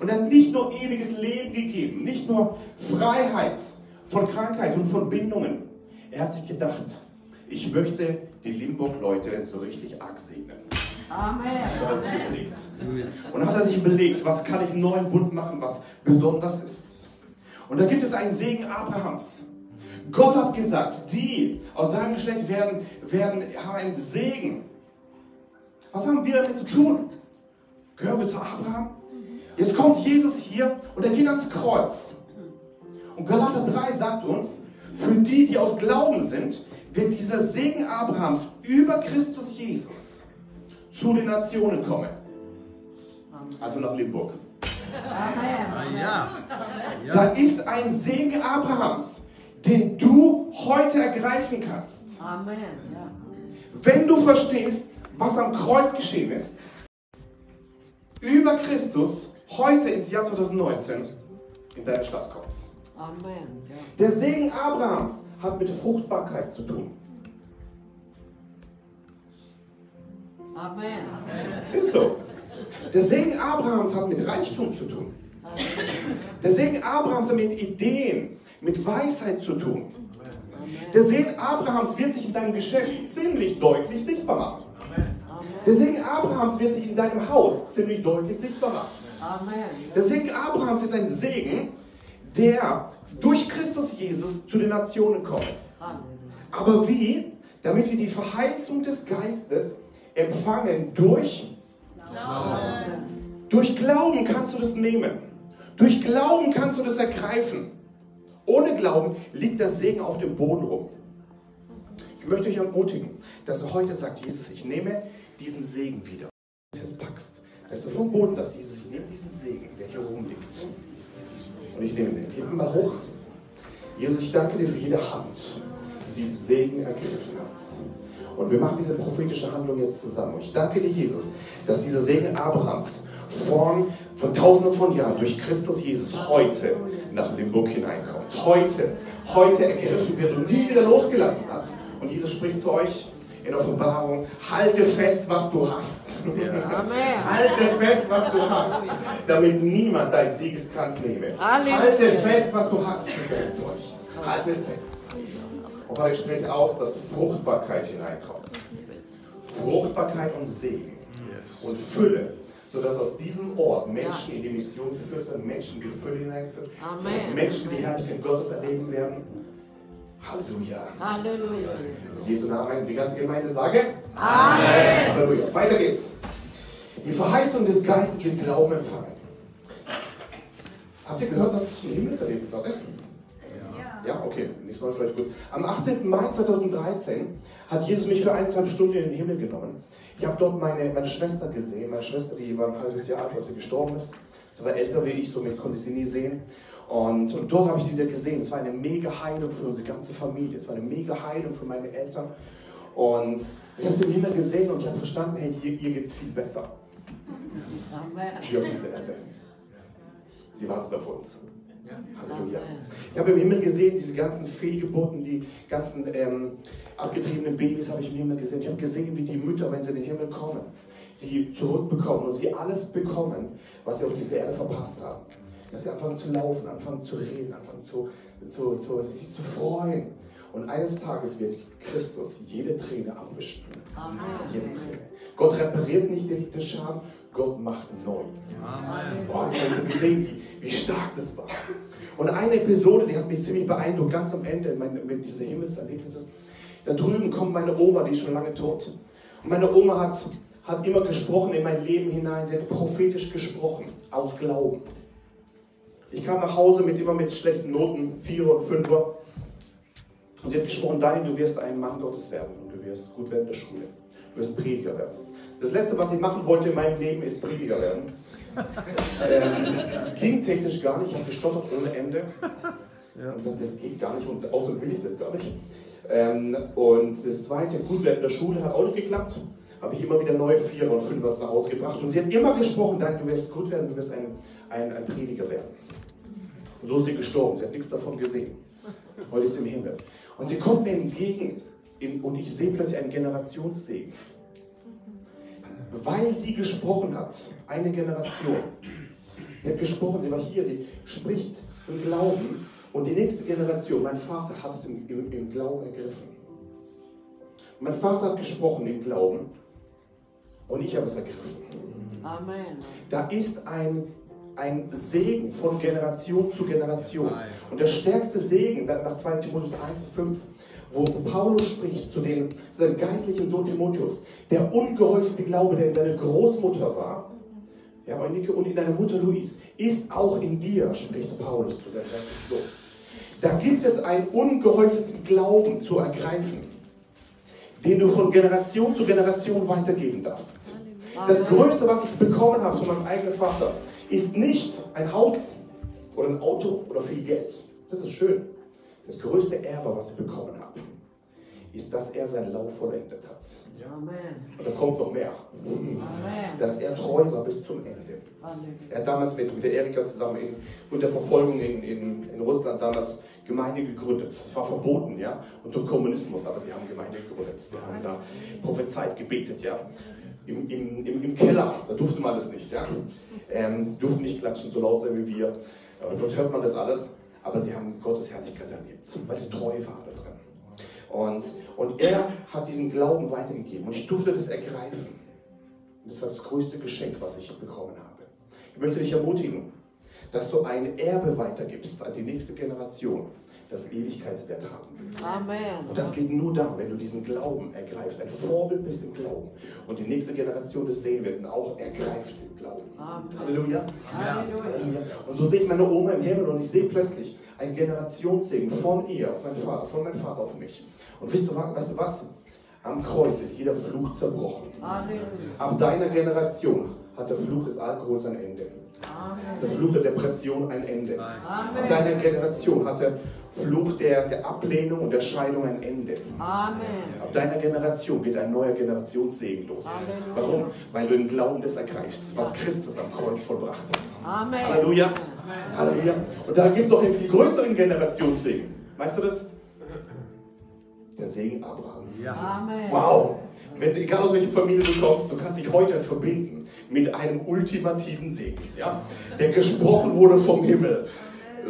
Und er hat nicht nur ewiges Leben gegeben, nicht nur Freiheit, von Krankheit und von Bindungen. Er hat sich gedacht, ich möchte die Limburg-Leute so richtig arg segnen. Amen. Und dann hat er sich überlegt, was kann ich im neuen Bund machen, was besonders ist. Und da gibt es einen Segen Abrahams. Gott hat gesagt, die aus seinem Geschlecht werden, werden, haben einen Segen. Was haben wir damit zu tun? Gehören wir zu Abraham? Jetzt kommt Jesus hier und er geht ans Kreuz. Und Galater 3 sagt uns, für die, die aus Glauben sind, wird dieser Segen Abrahams über Christus Jesus zu den Nationen kommen. Also nach Limburg. Da ist ein Segen Abrahams, den du heute ergreifen kannst. Wenn du verstehst, was am Kreuz geschehen ist, über Christus heute ins Jahr 2019 in deine Stadt kommt. Amen. Der Segen Abrahams hat mit Fruchtbarkeit zu tun. Amen. Ist so. Der Segen Abrahams hat mit Reichtum zu tun. Der Segen Abrahams hat mit Ideen, mit Weisheit zu tun. Der Segen Abrahams wird sich in deinem Geschäft ziemlich deutlich sichtbar machen. Der Segen Abrahams wird sich in deinem Haus ziemlich deutlich sichtbar machen. Der Segen Abrahams ist ein Segen, der durch Christus Jesus zu den Nationen kommt. Aber wie? Damit wir die Verheißung des Geistes empfangen durch Durch Glauben kannst du das nehmen. Durch Glauben kannst du das ergreifen. Ohne Glauben liegt der Segen auf dem Boden rum. Ich möchte euch ermutigen, dass du heute sagt, Jesus, ich nehme diesen Segen wieder. Dass du es packst. Dass du vom Boden sagst, Jesus, ich nehme diesen Segen, der hier rumliegt. Und ich nehme den. Heb ihn mal hoch. Jesus, ich danke dir für jede Hand, die diesen Segen ergriffen hat. Und wir machen diese prophetische Handlung jetzt zusammen. Und ich danke dir, Jesus, dass dieser Segen Abrahams von, von tausenden von Jahren durch Christus Jesus heute nach Limburg hineinkommt. Heute, heute ergriffen wird und nie wieder losgelassen hat. Und Jesus spricht zu euch in Offenbarung, halte fest, was du hast. halte fest, was du hast, damit niemand dein Siegeskranz nehme. Halleluja. Halte fest, was du hast. Halte es fest. Und ich spreche aus, dass Fruchtbarkeit hineinkommt. Fruchtbarkeit und Segen und Fülle, sodass aus diesem Ort Menschen in die Mission geführt werden, Menschen in die Fülle hineingeführt Amen. Menschen die Herrlichkeit Gottes erleben werden. Halleluja. Halleluja. In Jesu Namen, die ganze Gemeinde sage Amen. Halleluja. Weiter geht's. Die Verheißung des Geistes mit Glauben empfangen. Habt ihr gehört, dass ich ein Himmelserlebnis hatte? Ja, okay, nicht so vielleicht gut. Am 18. Mai 2013 hat Jesus mich für eineinhalb Stunden in den Himmel genommen. Ich habe dort meine, meine Schwester gesehen, meine Schwester, die war ein halbes Jahr alt, als sie gestorben ist. Sie war älter wie ich, somit konnte ich sie nie sehen. Und, und dort habe ich sie wieder gesehen. Es war eine mega Heilung für unsere ganze Familie. Es war eine mega Heilung für meine Eltern. Und ich habe sie im Himmel gesehen und ich habe verstanden, hey, hier, hier geht es viel besser. Hier auf dieser Erde. Sie wartet auf uns. Halleluja. Ich habe im Himmel gesehen, diese ganzen Fehlgeburten, die ganzen ähm, abgetriebenen Babys habe ich im Himmel gesehen. Ich habe gesehen, wie die Mütter, wenn sie in den Himmel kommen, sie zurückbekommen und sie alles bekommen, was sie auf dieser Erde verpasst haben. Dass sie anfangen zu laufen, anfangen zu reden, anfangen zu, zu, zu, sich zu freuen. Und eines Tages wird Christus jede Träne abwischen. Amen. Jede Träne. Gott repariert nicht den, den Schaden, Gott macht neu. Boah, jetzt ich so gesehen, wie, wie stark das war. Und eine Episode, die hat mich ziemlich beeindruckt, ganz am Ende mein, mit diesen Himmelserlebnissen. Da drüben kommt meine Oma, die ist schon lange tot. Und meine Oma hat, hat immer gesprochen in mein Leben hinein. Sie hat prophetisch gesprochen, aus Glauben. Ich kam nach Hause mit immer mit schlechten Noten, Vierer und Fünfer. Und sie hat gesprochen, Daniel, du wirst ein Mann Gottes werden und du wirst gut werden in der Schule. Du wirst Prediger werden. Das Letzte, was ich machen wollte in meinem Leben, ist Prediger werden. Ähm, ging technisch gar nicht, ich habe gestottert ohne Ende. Und dann, das geht gar nicht und außerdem will ich das gar nicht. Ähm, und das Zweite, gut werden in der Schule, hat auch nicht geklappt. Habe ich immer wieder neue Vierer und Fünfer zu Hause gebracht. Und sie hat immer gesprochen, Daniel, du wirst gut werden, du wirst ein, ein, ein Prediger werden. Und so ist sie gestorben, sie hat nichts davon gesehen. Heute ist sie im Himmel. Und sie kommt mir entgegen in, und ich sehe plötzlich einen Generationssegen. Weil sie gesprochen hat, eine Generation. Sie hat gesprochen, sie war hier, sie spricht im Glauben. Und die nächste Generation, mein Vater hat es im, im, im Glauben ergriffen. Mein Vater hat gesprochen im Glauben und ich habe es ergriffen. Amen. Da ist ein, ein Segen von Generation zu Generation. Und der stärkste Segen, nach 2 Timotheus 1, 5, wo Paulus spricht zu, dem, zu seinem geistlichen Sohn Timotheus, der ungeheuchelte Glaube, der in deiner Großmutter war, ja, Eunike, und in deiner Mutter Louise, ist auch in dir, spricht Paulus zu seinem geistlichen Sohn. Da gibt es einen ungeheuchelten Glauben zu ergreifen, den du von Generation zu Generation weitergeben darfst. Das Größte, was ich bekommen habe von meinem eigenen Vater, ist nicht ein Haus oder ein Auto oder viel Geld. Das ist schön. Das größte Erbe, was ich bekommen habe, ist, dass er seinen Lauf vollendet hat. Amen. Und da kommt noch mehr. Amen. Dass er treu war bis zum Ende. Halleluja. Er hat damals mit, mit der Erika zusammen in, unter Verfolgung in, in, in Russland damals Gemeinde gegründet. Es war verboten, ja, unter Kommunismus, aber sie haben Gemeinde gegründet. Sie haben da prophezeit, gebetet, ja. Im, im, im, Im Keller, da durfte man das nicht, ja. Ähm, durften nicht klatschen, so laut sein wie wir. Aber sonst hört man das alles. Aber sie haben Gottes Herrlichkeit erlebt, weil sie treu waren da drin. Und, und er hat diesen Glauben weitergegeben und ich durfte das ergreifen. Und das war das größte Geschenk, was ich bekommen habe. Ich möchte dich ermutigen, dass du ein Erbe weitergibst an die nächste Generation, das Ewigkeitswert haben wird. Amen. Und das geht nur dann, wenn du diesen Glauben ergreifst, ein Vorbild bist im Glauben und die nächste Generation das sehen wird und auch ergreift im Glauben. Amen. Halleluja. Halleluja. Halleluja. Und so sehe ich meine Oma im Himmel und ich sehe plötzlich ein Generationssegen von ihr auf meinen Vater, von meinem Vater auf mich. Und wisst du was? Weißt du was? Am Kreuz ist jeder Fluch zerbrochen. Halleluja. Ab deiner Generation hat der Fluch des Alkohols ein Ende. Der Amen. Fluch der Depression ein Ende. Ab Amen. deiner Generation hat der Fluch der, der Ablehnung und der Scheidung ein Ende. Amen. Ab deiner Generation geht ein neuer Generationssegen los. Halleluja. Warum? Weil du im Glauben das ergreifst, was Christus am Kreuz vollbracht hat. Amen. Halleluja. Halleluja. Und da gibt es noch einen viel größeren Generationssegen. Weißt du das? Der Segen Abrahams. Amen. Wow! Wenn, egal aus welcher Familie du kommst, du kannst dich heute verbinden mit einem ultimativen Segen, ja? der gesprochen wurde vom Himmel.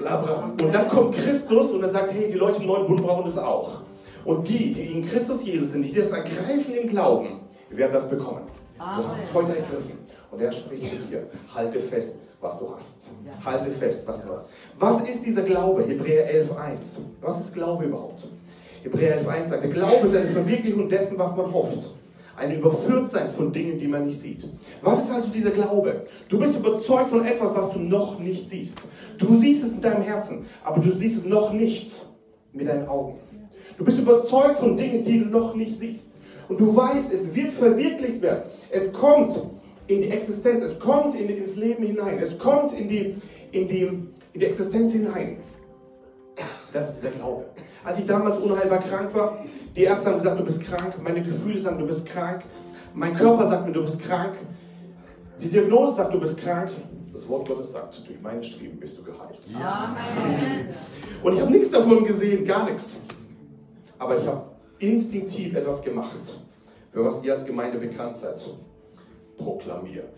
Abraham. Und dann kommt Christus und er sagt, hey, die Leute im neuen Bund brauchen das auch. Und die, die in Christus Jesus sind, die das ergreifen im Glauben, werden das bekommen. Du hast es heute ergriffen. Und er spricht zu dir, halte fest, was du hast. Halte fest, was du hast. Was ist dieser Glaube? Hebräer 11.1. Was ist Glaube überhaupt? Hebräer 11.1 sagt, der Glaube ist eine Verwirklichung dessen, was man hofft. Ein Überführtsein von Dingen, die man nicht sieht. Was ist also dieser Glaube? Du bist überzeugt von etwas, was du noch nicht siehst. Du siehst es in deinem Herzen, aber du siehst es noch nicht mit deinen Augen. Du bist überzeugt von Dingen, die du noch nicht siehst. Und du weißt, es wird verwirklicht werden. Es kommt in die Existenz, es kommt in, ins Leben hinein, es kommt in die, in, die, in die Existenz hinein. Das ist der Glaube. Als ich damals unheilbar krank war, die Ärzte haben gesagt, du bist krank, meine Gefühle sagen, du bist krank, mein Körper sagt mir, du bist krank, die Diagnose sagt, du bist krank, das Wort Gottes sagt, durch meine Streben bist du geheilt. Amen. Und ich habe nichts davon gesehen, gar nichts. Aber ich habe instinktiv etwas gemacht, für was ihr als Gemeinde bekannt seid. Proklamiert.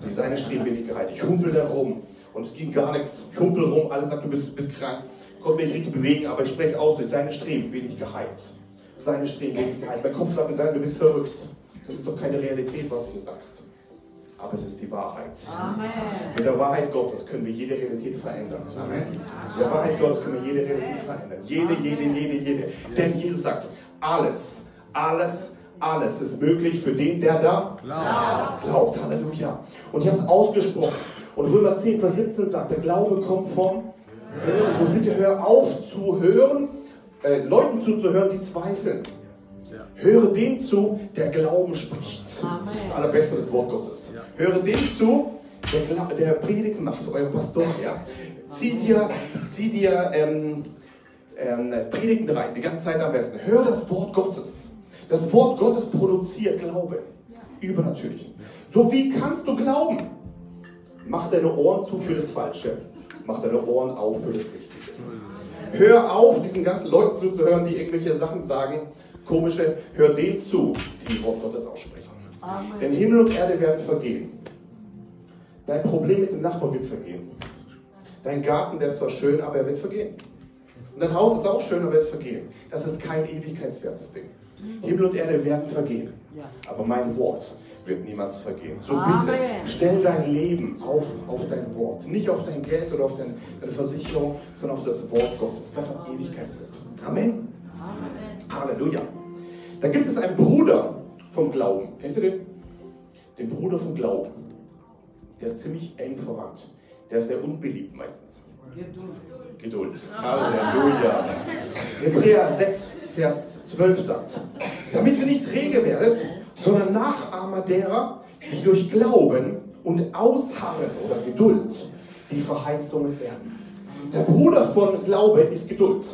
Durch seine Streben bin ich geheilt. Ich humpel da rum und es ging gar nichts. Ich humpel rum, alle sagen, du bist, du bist krank. Konnte mich nicht richtig bewegen, aber ich spreche aus, durch seine Streben bin ich geheilt. Seine Streben bin ich geheilt. Mein Kopf sagt mir dann, du bist verrückt. Das ist doch keine Realität, was du sagst. Aber es ist die Wahrheit. Amen. Mit der Wahrheit Gottes können wir jede Realität verändern. Amen. Mit der Wahrheit Gottes können wir jede Realität verändern. Jede, jede, jede, jede. Denn Jesus sagt, alles, alles, alles ist möglich für den, der da glaubt. glaubt. Halleluja. Und ich habe es ausgesprochen. Und Römer 10, Vers 17 sagt, der Glaube kommt vom Hören. So bitte hör auf zu hören, äh, Leuten zuzuhören, die zweifeln. Höre dem zu, der Glauben spricht. Amen. Allerbeste das Wort Gottes. Höre dem zu, der, der Predigt macht, euer Pastor. Ja? Zieh dir, zieh dir ähm, ähm, Predigten rein, die ganze Zeit am besten. Hör das Wort Gottes. Das Wort Gottes produziert Glaube. Übernatürlich. So wie kannst du glauben? Mach deine Ohren zu für das Falsche. Mach deine Ohren auf für das Richtige. Hör auf, diesen ganzen Leuten zuzuhören, die irgendwelche Sachen sagen, komische. Hör denen zu, die Wort Gottes aussprechen. Denn Amen. Himmel und Erde werden vergehen. Dein Problem mit dem Nachbarn wird vergehen. Dein Garten, der ist zwar schön, aber er wird vergehen. Und dein Haus ist auch schön, aber wird vergehen. Das ist kein ewigkeitswertes Ding. Himmel und Erde werden vergehen. Aber mein Wort wird niemals vergehen. So bitte, stell dein Leben auf, auf dein Wort. Nicht auf dein Geld oder auf dein, deine Versicherung, sondern auf das Wort Gottes. Das hat Ewigkeitswert. Amen. Amen. Halleluja. Da gibt es einen Bruder vom Glauben. Kennt ihr den? Den Bruder vom Glauben. Der ist ziemlich eng verwandt. Der ist sehr unbeliebt meistens. Geduld. Geduld. Halleluja. Hebräer 6, Vers 12 sagt, damit wir nicht träge werdet, sondern Nachahmer derer, die durch Glauben und Ausharren oder Geduld die Verheißungen erben. Der Bruder von Glaube ist Geduld.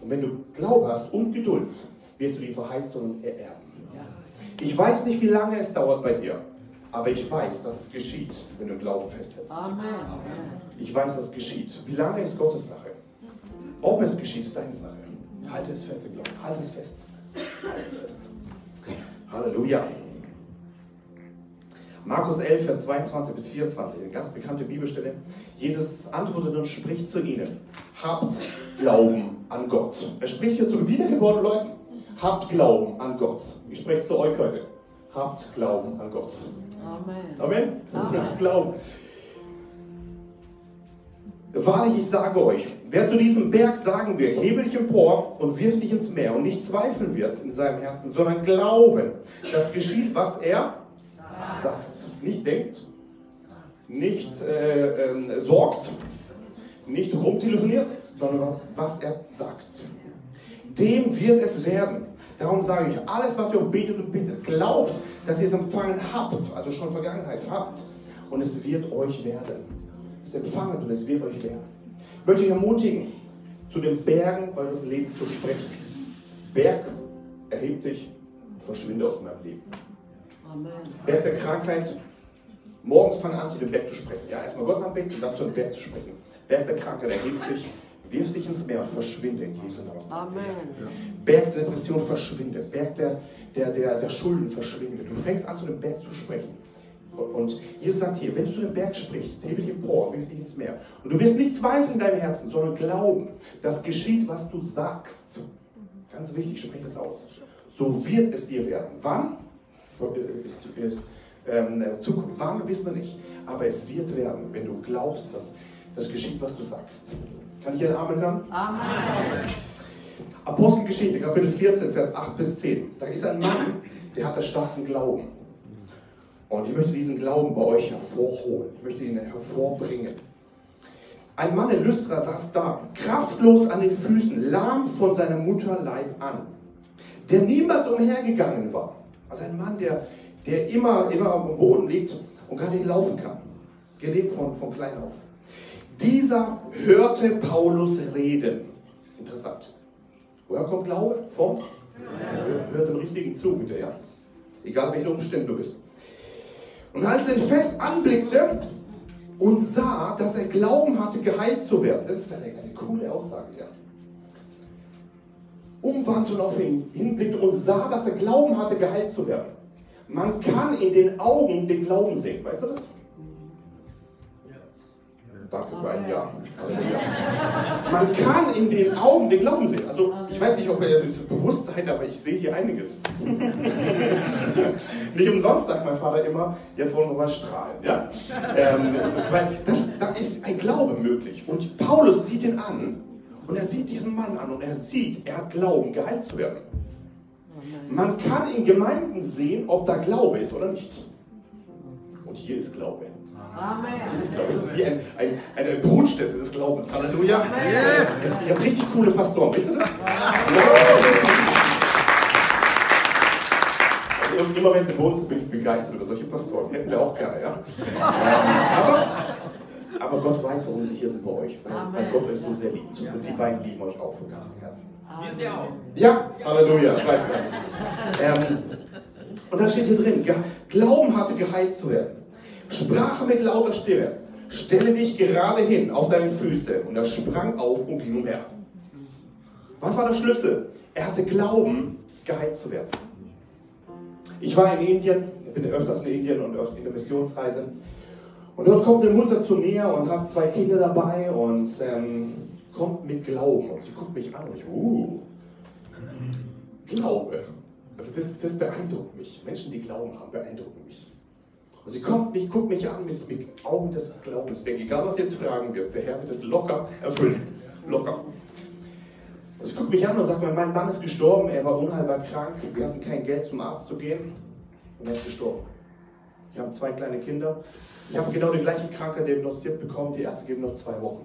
Und wenn du Glaube hast und Geduld, wirst du die Verheißungen ererben. Ich weiß nicht, wie lange es dauert bei dir, aber ich weiß, dass es geschieht, wenn du Glauben festhältst. Ich weiß, dass es geschieht. Wie lange ist Gottes Sache? Ob es geschieht, ist deine Sache. Halte es fest im Glauben. Halte es fest. Halte es fest. Halleluja. Markus 11, Vers 22 bis 24, eine ganz bekannte Bibelstelle. Jesus antwortet und spricht zu ihnen: Habt Glauben an Gott. Er spricht hier zu wiedergeborenen Leuten. Habt Glauben an Gott. Ich spreche zu euch heute. Habt Glauben an Gott. Amen. Amen. Amen. Glauben. Wahrlich, ich sage euch, wer zu diesem Berg sagen wird, hebe dich empor und wirf dich ins Meer und nicht zweifeln wird in seinem Herzen, sondern glauben, dass geschieht, was er sagt. Nicht denkt, nicht äh, ähm, sorgt, nicht rumtelefoniert, sondern was er sagt. Dem wird es werden. Darum sage ich, alles, was ihr betet und bittet, glaubt, dass ihr es empfangen habt, also schon Vergangenheit habt, und es wird euch werden. Es empfangen und es wird euch werden. Ich möchte euch ermutigen, zu den Bergen eures Lebens zu sprechen. Berg, erheb dich, verschwinde aus meinem Leben. Amen. Berg der Krankheit, morgens fang an, zu dem Berg zu sprechen. Ja, erstmal Gott anbeten und dann zu dem Berg zu sprechen. Berg der Krankheit, erheb dich, wirf dich ins Meer und verschwinde in Jesu Namen. Amen. Berg der Depression verschwinde, Berg der, der, der, der Schulden verschwinde. Du fängst an, zu dem Berg zu sprechen. Und Jesus sagt hier, wenn du zu dem Berg sprichst, hebe dich empor, wirf dich ins Meer. Und du wirst nicht zweifeln in deinem Herzen, sondern glauben, dass geschieht, was du sagst. Ganz wichtig, sprich es aus. So wird es dir werden. Wann? Ist, ist, ähm, Zukunft. Wann wissen wir nicht. Aber es wird werden, wenn du glaubst, dass das geschieht, was du sagst. Kann ich hier einen Amen hören? Amen. Apostelgeschichte, Kapitel 14, Vers 8 bis 10. Da ist ein Mann, der hat einen starken Glauben. Und ich möchte diesen Glauben bei euch hervorholen. Ich möchte ihn hervorbringen. Ein Mann in Lystra saß da, kraftlos an den Füßen, lahm von seiner Mutter Leib an, der niemals umhergegangen war. Also ein Mann, der, der immer, immer am Boden liegt und gar nicht laufen kann. Gelebt von, von klein auf. Dieser hörte Paulus reden. Interessant. Woher kommt Glaube? Vom? Hört dem Richtigen zu, bitte, ja. Egal welche Umstände du bist. Und als er ihn fest anblickte und sah, dass er Glauben hatte, geheilt zu werden, das ist eine, eine coole Aussage, ja. Umwandte und auf ihn hinblickte und sah, dass er Glauben hatte, geheilt zu werden. Man kann in den Augen den Glauben sehen, weißt du das? Danke für ein Ja. Halleluja. Man kann in den Augen den Glauben sehen. Also ich weiß nicht, ob ihr das bewusst seid, aber ich sehe hier einiges. nicht umsonst sagt mein Vater immer, jetzt wollen wir mal strahlen. Ja? Ähm, also, weil das, da ist ein Glaube möglich. Und Paulus sieht ihn an und er sieht diesen Mann an und er sieht, er hat Glauben, geheilt zu werden. Man kann in Gemeinden sehen, ob da Glaube ist oder nicht. Und hier ist Glaube. Amen. Das ist, Glaube. das ist wie ein, ein, eine Brutstätte des Glaubens. Halleluja. Yes. Ihr habt richtig coole Pastoren, wisst ihr das? Also, und immer wenn sie bei uns sind, bin ich begeistert über solche Pastoren. Hätten wir auch gerne, ja? aber, aber Gott weiß, warum sie hier sind bei euch. Weil, weil Gott euch so sehr liebt. Und die beiden lieben euch auch von ganzem Herzen. Amen. Ja, Halleluja. Weiß man. Ähm, und da steht hier drin, Glauben hatte geheilt zu werden. Sprach mit lauter Stimme, stelle dich gerade hin auf deine Füße. Und er sprang auf und ging umher. Was war der Schlüssel? Er hatte Glauben, geheilt zu werden. Ich war in Indien, ich bin öfters in Indien und öfter in der Missionsreise. Und dort kommt eine Mutter zu mir und hat zwei Kinder dabei und ähm, kommt mit Glauben. Und sie guckt mich an und ich, uh, Glaube. Also das, das beeindruckt mich. Menschen, die Glauben haben, beeindrucken mich. Und sie kommt mich, guckt mich an mit, mit Augen des Glaubens. Denke, egal was jetzt fragen wird, der Herr wird es locker erfüllen. Locker. Und sie guckt mich an und sagt mir, mein Mann ist gestorben, er war unheilbar krank, wir hatten kein Geld zum Arzt zu gehen und er ist gestorben. Ich habe zwei kleine Kinder. Ich habe genau die gleiche Krankheit diagnostiziert bekommen, die Ärzte geben noch zwei Wochen.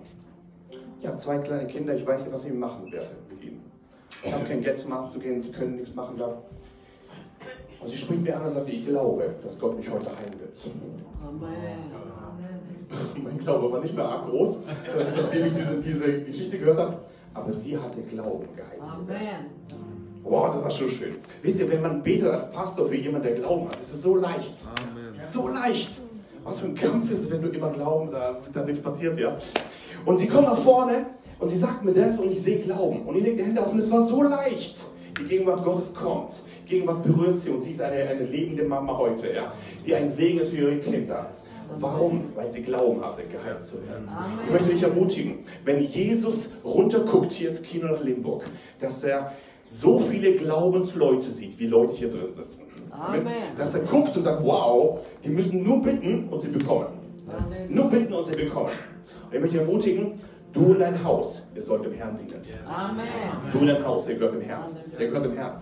Ich habe zwei kleine Kinder, ich weiß nicht, was ich machen werde mit ihnen. Ich habe kein Geld zum Arzt zu gehen, die können nichts machen da. Und sie spricht mir an und sagt, ich glaube, dass Gott mich heute heilen wird. Amen. Mein Glaube war nicht mehr arg groß, nachdem ich diese, diese Geschichte gehört habe. Aber sie hatte Glauben, geheilt. Amen. Wow, das war schon schön. Wisst ihr, wenn man betet als Pastor für jemanden, der Glauben hat, ist es so leicht. So leicht. Was für ein Kampf ist es, wenn du immer glauben, da, da nichts passiert, ja. Und sie kommt nach vorne und sie sagt mir das und ich sehe Glauben. Und ich lege die Hände auf und es war so leicht. Die Gegenwart Gottes kommt. Die Gegenwart berührt sie und sie ist eine, eine lebende Mama heute, ja, die ein Segen ist für ihre Kinder. Warum? Weil sie Glauben hatte, geheilt zu werden. Amen. Ich möchte dich ermutigen, wenn Jesus runterguckt hier ins Kino nach Limburg, dass er so viele Glaubensleute sieht, wie Leute hier drin sitzen. Amen. Dass er guckt und sagt, wow, die müssen nur bitten und sie bekommen. Halleluja. Nur bitten und sie bekommen. Und ich möchte dich ermutigen, du und dein Haus, ihr sollt dem Herrn dienen. Amen. Du und dein Haus, ihr gehört dem Herrn. Ihr gehört dem Herrn.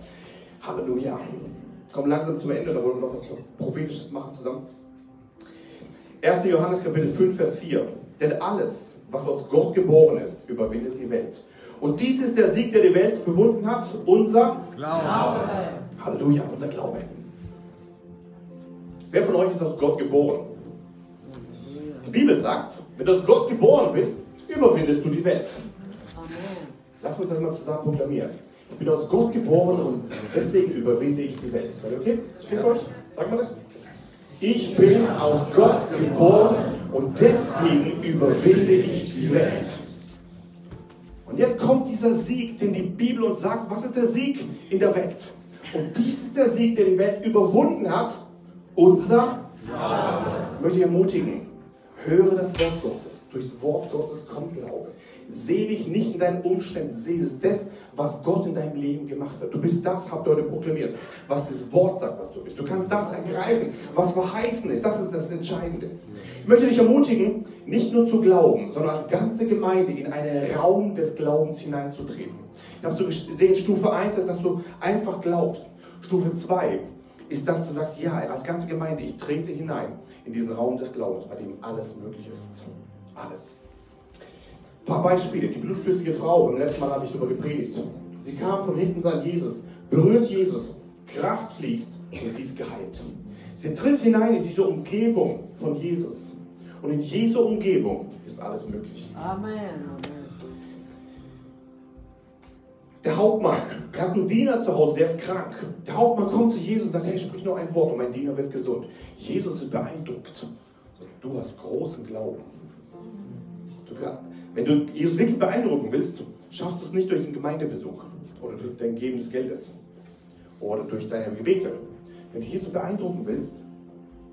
Halleluja. Komm langsam zum Ende, da wollen wir noch was Prophetisches machen zusammen. 1. Johannes Kapitel 5, Vers 4. Denn alles, was aus Gott geboren ist, überwindet die Welt. Und dies ist der Sieg, der die Welt bewunden hat, unser Glaube. Halleluja, unser Glaube. Wer von euch ist aus Gott geboren? Die Bibel sagt, wenn du aus Gott geboren bist, überwindest du die Welt. Lass uns das mal zusammen proklamieren. Ich bin aus Gott geboren und deswegen überwinde ich die Welt. Okay? Ist euch? Sagen wir das? Ich bin aus Gott geboren und deswegen überwinde ich die Welt. Und jetzt kommt dieser Sieg, den die Bibel uns sagt. Was ist der Sieg in der Welt? Und dies ist der Sieg, der die Welt überwunden hat. Unser ich möchte dich ermutigen, höre das Wort Gottes. Durchs Wort Gottes kommt Glaube. Sehe dich nicht in deinen Umständen, sehe es das, was Gott in deinem Leben gemacht hat. Du bist das, habt ihr heute proklamiert, was das Wort sagt, was du bist. Du kannst das ergreifen, was verheißen ist. Das ist das Entscheidende. Ich möchte dich ermutigen, nicht nur zu glauben, sondern als ganze Gemeinde in einen Raum des Glaubens hineinzutreten. Ich habe so gesehen, Stufe 1 ist, dass du einfach glaubst. Stufe 2 ist, dass du sagst, ja, als ganze Gemeinde, ich trete hinein in diesen Raum des Glaubens, bei dem alles möglich ist. Alles. Ein paar Beispiele. Die blutflüssige Frau, beim letzten Mal habe ich darüber gepredigt. Sie kam von hinten an Jesus, berührt Jesus, Kraft fließt und sie ist geheilt. Sie tritt hinein in diese Umgebung von Jesus. Und in dieser Umgebung ist alles möglich. Amen. Amen. Der Hauptmann, er hat einen Diener zu Hause, der ist krank. Der Hauptmann kommt zu Jesus und sagt, hey, sprich nur ein Wort und mein Diener wird gesund. Jesus ist beeindruckt. Sagt, Du hast großen Glauben. Du, wenn du Jesus wirklich beeindrucken willst, schaffst du es nicht durch einen Gemeindebesuch oder durch dein Geben des Geldes oder durch deine Gebete. Wenn du Jesus beeindrucken willst,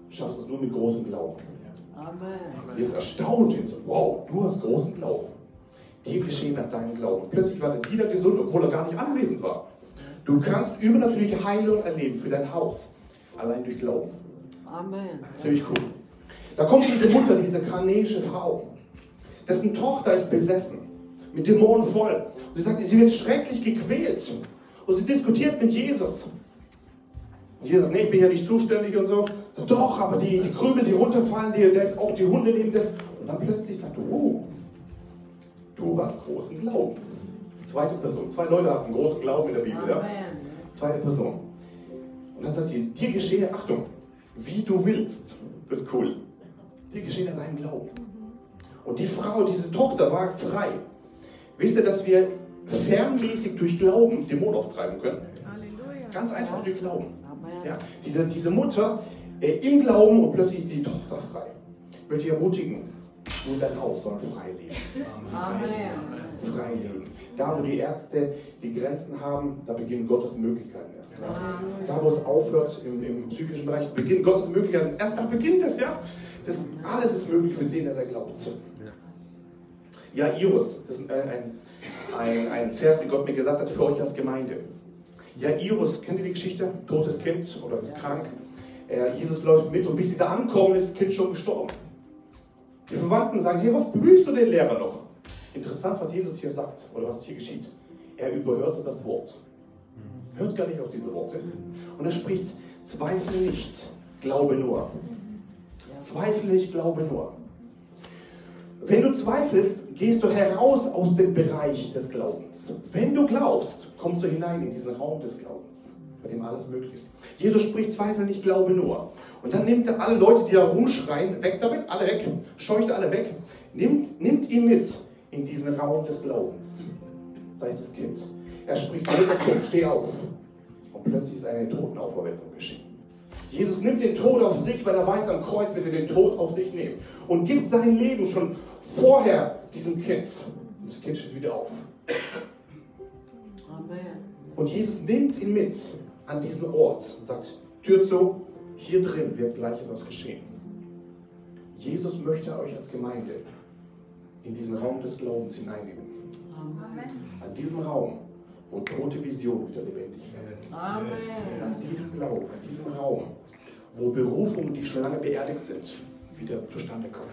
schaffst du es nur mit großem Glauben. Amen. Die ist erstaunt und so, wow, du hast großen Glauben. Dir geschehen nach deinem Glauben. Plötzlich war der Diener gesund, obwohl er gar nicht anwesend war. Du kannst übernatürliche Heilung erleben für dein Haus. Allein durch Glauben. Amen. Ziemlich cool. Da kommt diese Mutter, diese kanäische Frau. Dessen Tochter ist besessen. Mit Dämonen voll. Und sie sagt, sie wird schrecklich gequält. Und sie diskutiert mit Jesus. Und Jesus sagt, nee, ich bin ja nicht zuständig und so. Doch, aber die, die Krümel, die runterfallen, die, da ist auch die Hunde neben das. Und dann plötzlich sagt, oh, du hast großen Glauben. Die zweite Person. Zwei Leute hatten großen Glauben in der Bibel. Ja? Zweite Person. Und dann sagt sie, dir geschehe, Achtung, wie du willst. Das ist cool. Dir geschehe nach deinem Glauben. Und die Frau, diese Tochter war frei. Wisst ihr, dass wir fernmäßig durch Glauben Dämonen austreiben können? Halleluja. Ganz einfach durch Glauben. Ja, diese, diese Mutter äh, im Glauben und plötzlich ist die Tochter frei. Ich möchte dich ermutigen, dein Haus sollen frei leben. Frei leben. Frei leben. Da, wo die Ärzte die Grenzen haben, da beginnen Gottes Möglichkeiten erst. Da, wo es aufhört im, im psychischen Bereich, beginnen Gottes Möglichkeiten. Erst da beginnt es, ja. Das, alles ist möglich für den, der glaubt. Ja, Iris, das ist ein, ein, ein, Vers, den Gott mir gesagt hat für euch als Gemeinde. Ja, Iris, kennt ihr die Geschichte? Totes Kind oder krank. Äh, Jesus läuft mit und bis sie da ankommen, ist das Kind schon gestorben. Die Verwandten sagen, hey, was bemühst du den Lehrer noch? Interessant, was Jesus hier sagt oder was hier geschieht. Er überhörte das Wort. Hört gar nicht auf diese Worte. Und er spricht, zweifle nicht, glaube nur. Zweifle nicht, glaube nur. Wenn du zweifelst, gehst du heraus aus dem Bereich des Glaubens. Wenn du glaubst, kommst du hinein in diesen Raum des Glaubens. bei dem alles möglich ist. Jesus spricht Zweifel nicht, glaube nur. Und dann nimmt er alle Leute, die da rumschreien, weg damit, alle weg, scheucht alle weg, nimmt, nimmt ihn mit in diesen Raum des Glaubens. Da ist das Kind. Er spricht, steh auf. Und plötzlich ist eine Totenauferweckung geschehen. Jesus nimmt den Tod auf sich, weil er weiß, am Kreuz wird er den Tod auf sich nehmen. Und gibt sein Leben schon vorher diesem Kind. Und das Kind steht wieder auf. Amen. Und Jesus nimmt ihn mit an diesen Ort und sagt, Tür zu, hier drin wird gleich etwas geschehen. Jesus möchte euch als Gemeinde in diesen Raum des Glaubens hineinnehmen. Amen. An diesem Raum, wo tote Visionen wieder lebendig werden. Amen. An diesem Glauben, an diesem Raum, wo Berufungen, die schon lange beerdigt sind, wieder zustande kommen.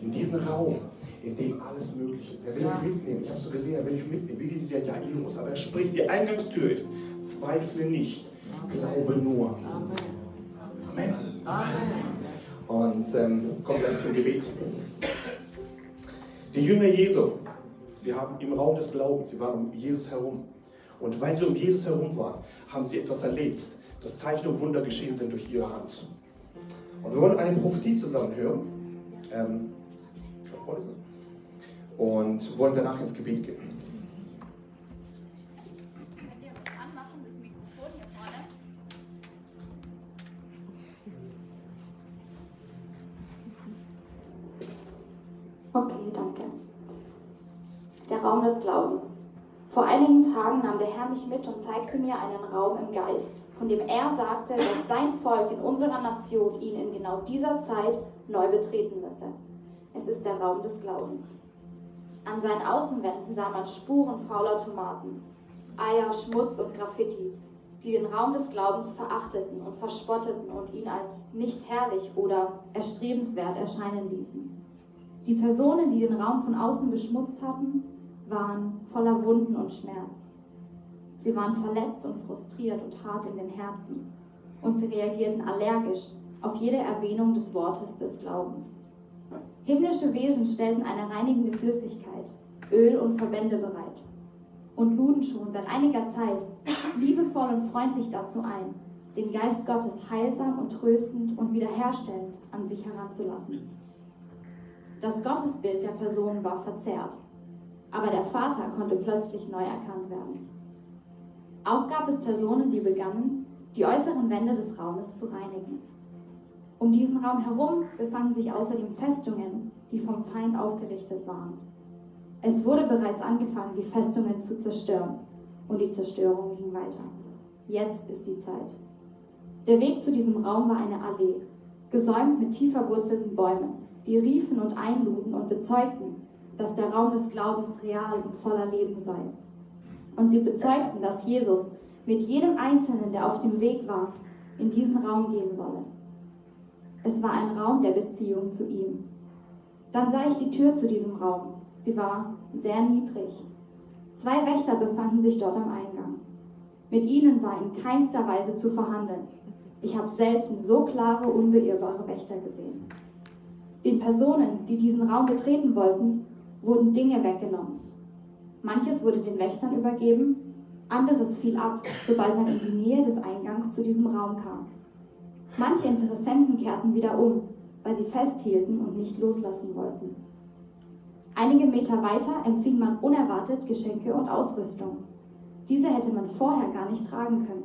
In diesem Raum, in dem alles möglich ist. Er will ja. euch mitnehmen. Ich habe es so gesehen, er will euch mitnehmen, wie dieser Jairus. Aber er spricht, die Eingangstür ist, zweifle nicht, Amen. glaube nur. Amen. Amen. Und ähm, kommt gleich zum Gebet. Die Jünger Jesu, sie haben im Raum des Glaubens, sie waren um Jesus herum. Und weil sie um Jesus herum waren, haben sie etwas erlebt, dass Zeichen und Wunder geschehen sind durch ihre Hand. Und wir wollen eine Prophetie zusammen hören. Ähm, und wollen danach ins Gebet gehen. Okay, danke. Der Raum des Glaubens. Vor einigen Tagen nahm der Herr mich mit und zeigte mir einen Raum im Geist, von dem er sagte, dass sein Volk in unserer Nation ihn in genau dieser Zeit neu betreten müsse. Es ist der Raum des Glaubens. An seinen Außenwänden sah man Spuren fauler Tomaten, Eier, Schmutz und Graffiti, die den Raum des Glaubens verachteten und verspotteten und ihn als nicht herrlich oder erstrebenswert erscheinen ließen. Die Personen, die den Raum von außen beschmutzt hatten, waren voller Wunden und Schmerz. Sie waren verletzt und frustriert und hart in den Herzen und sie reagierten allergisch auf jede Erwähnung des Wortes des Glaubens. Himmlische Wesen stellten eine reinigende Flüssigkeit, Öl und Verbände bereit und luden schon seit einiger Zeit liebevoll und freundlich dazu ein, den Geist Gottes heilsam und tröstend und wiederherstellend an sich heranzulassen. Das Gottesbild der Person war verzerrt, aber der Vater konnte plötzlich neu erkannt werden. Auch gab es Personen, die begannen, die äußeren Wände des Raumes zu reinigen. Um diesen Raum herum befanden sich außerdem Festungen, die vom Feind aufgerichtet waren. Es wurde bereits angefangen, die Festungen zu zerstören, und die Zerstörung ging weiter. Jetzt ist die Zeit. Der Weg zu diesem Raum war eine Allee, gesäumt mit tief verwurzelten Bäumen, die riefen und einluden und bezeugten, dass der Raum des Glaubens real und voller Leben sei. Und sie bezeugten, dass Jesus mit jedem Einzelnen, der auf dem Weg war, in diesen Raum gehen wolle. Es war ein Raum der Beziehung zu ihm. Dann sah ich die Tür zu diesem Raum. Sie war sehr niedrig. Zwei Wächter befanden sich dort am Eingang. Mit ihnen war in keinster Weise zu verhandeln. Ich habe selten so klare, unbeirrbare Wächter gesehen. Den Personen, die diesen Raum betreten wollten, wurden Dinge weggenommen. Manches wurde den Wächtern übergeben, anderes fiel ab, sobald man in die Nähe des Eingangs zu diesem Raum kam. Manche Interessenten kehrten wieder um, weil sie festhielten und nicht loslassen wollten. Einige Meter weiter empfing man unerwartet Geschenke und Ausrüstung. Diese hätte man vorher gar nicht tragen können.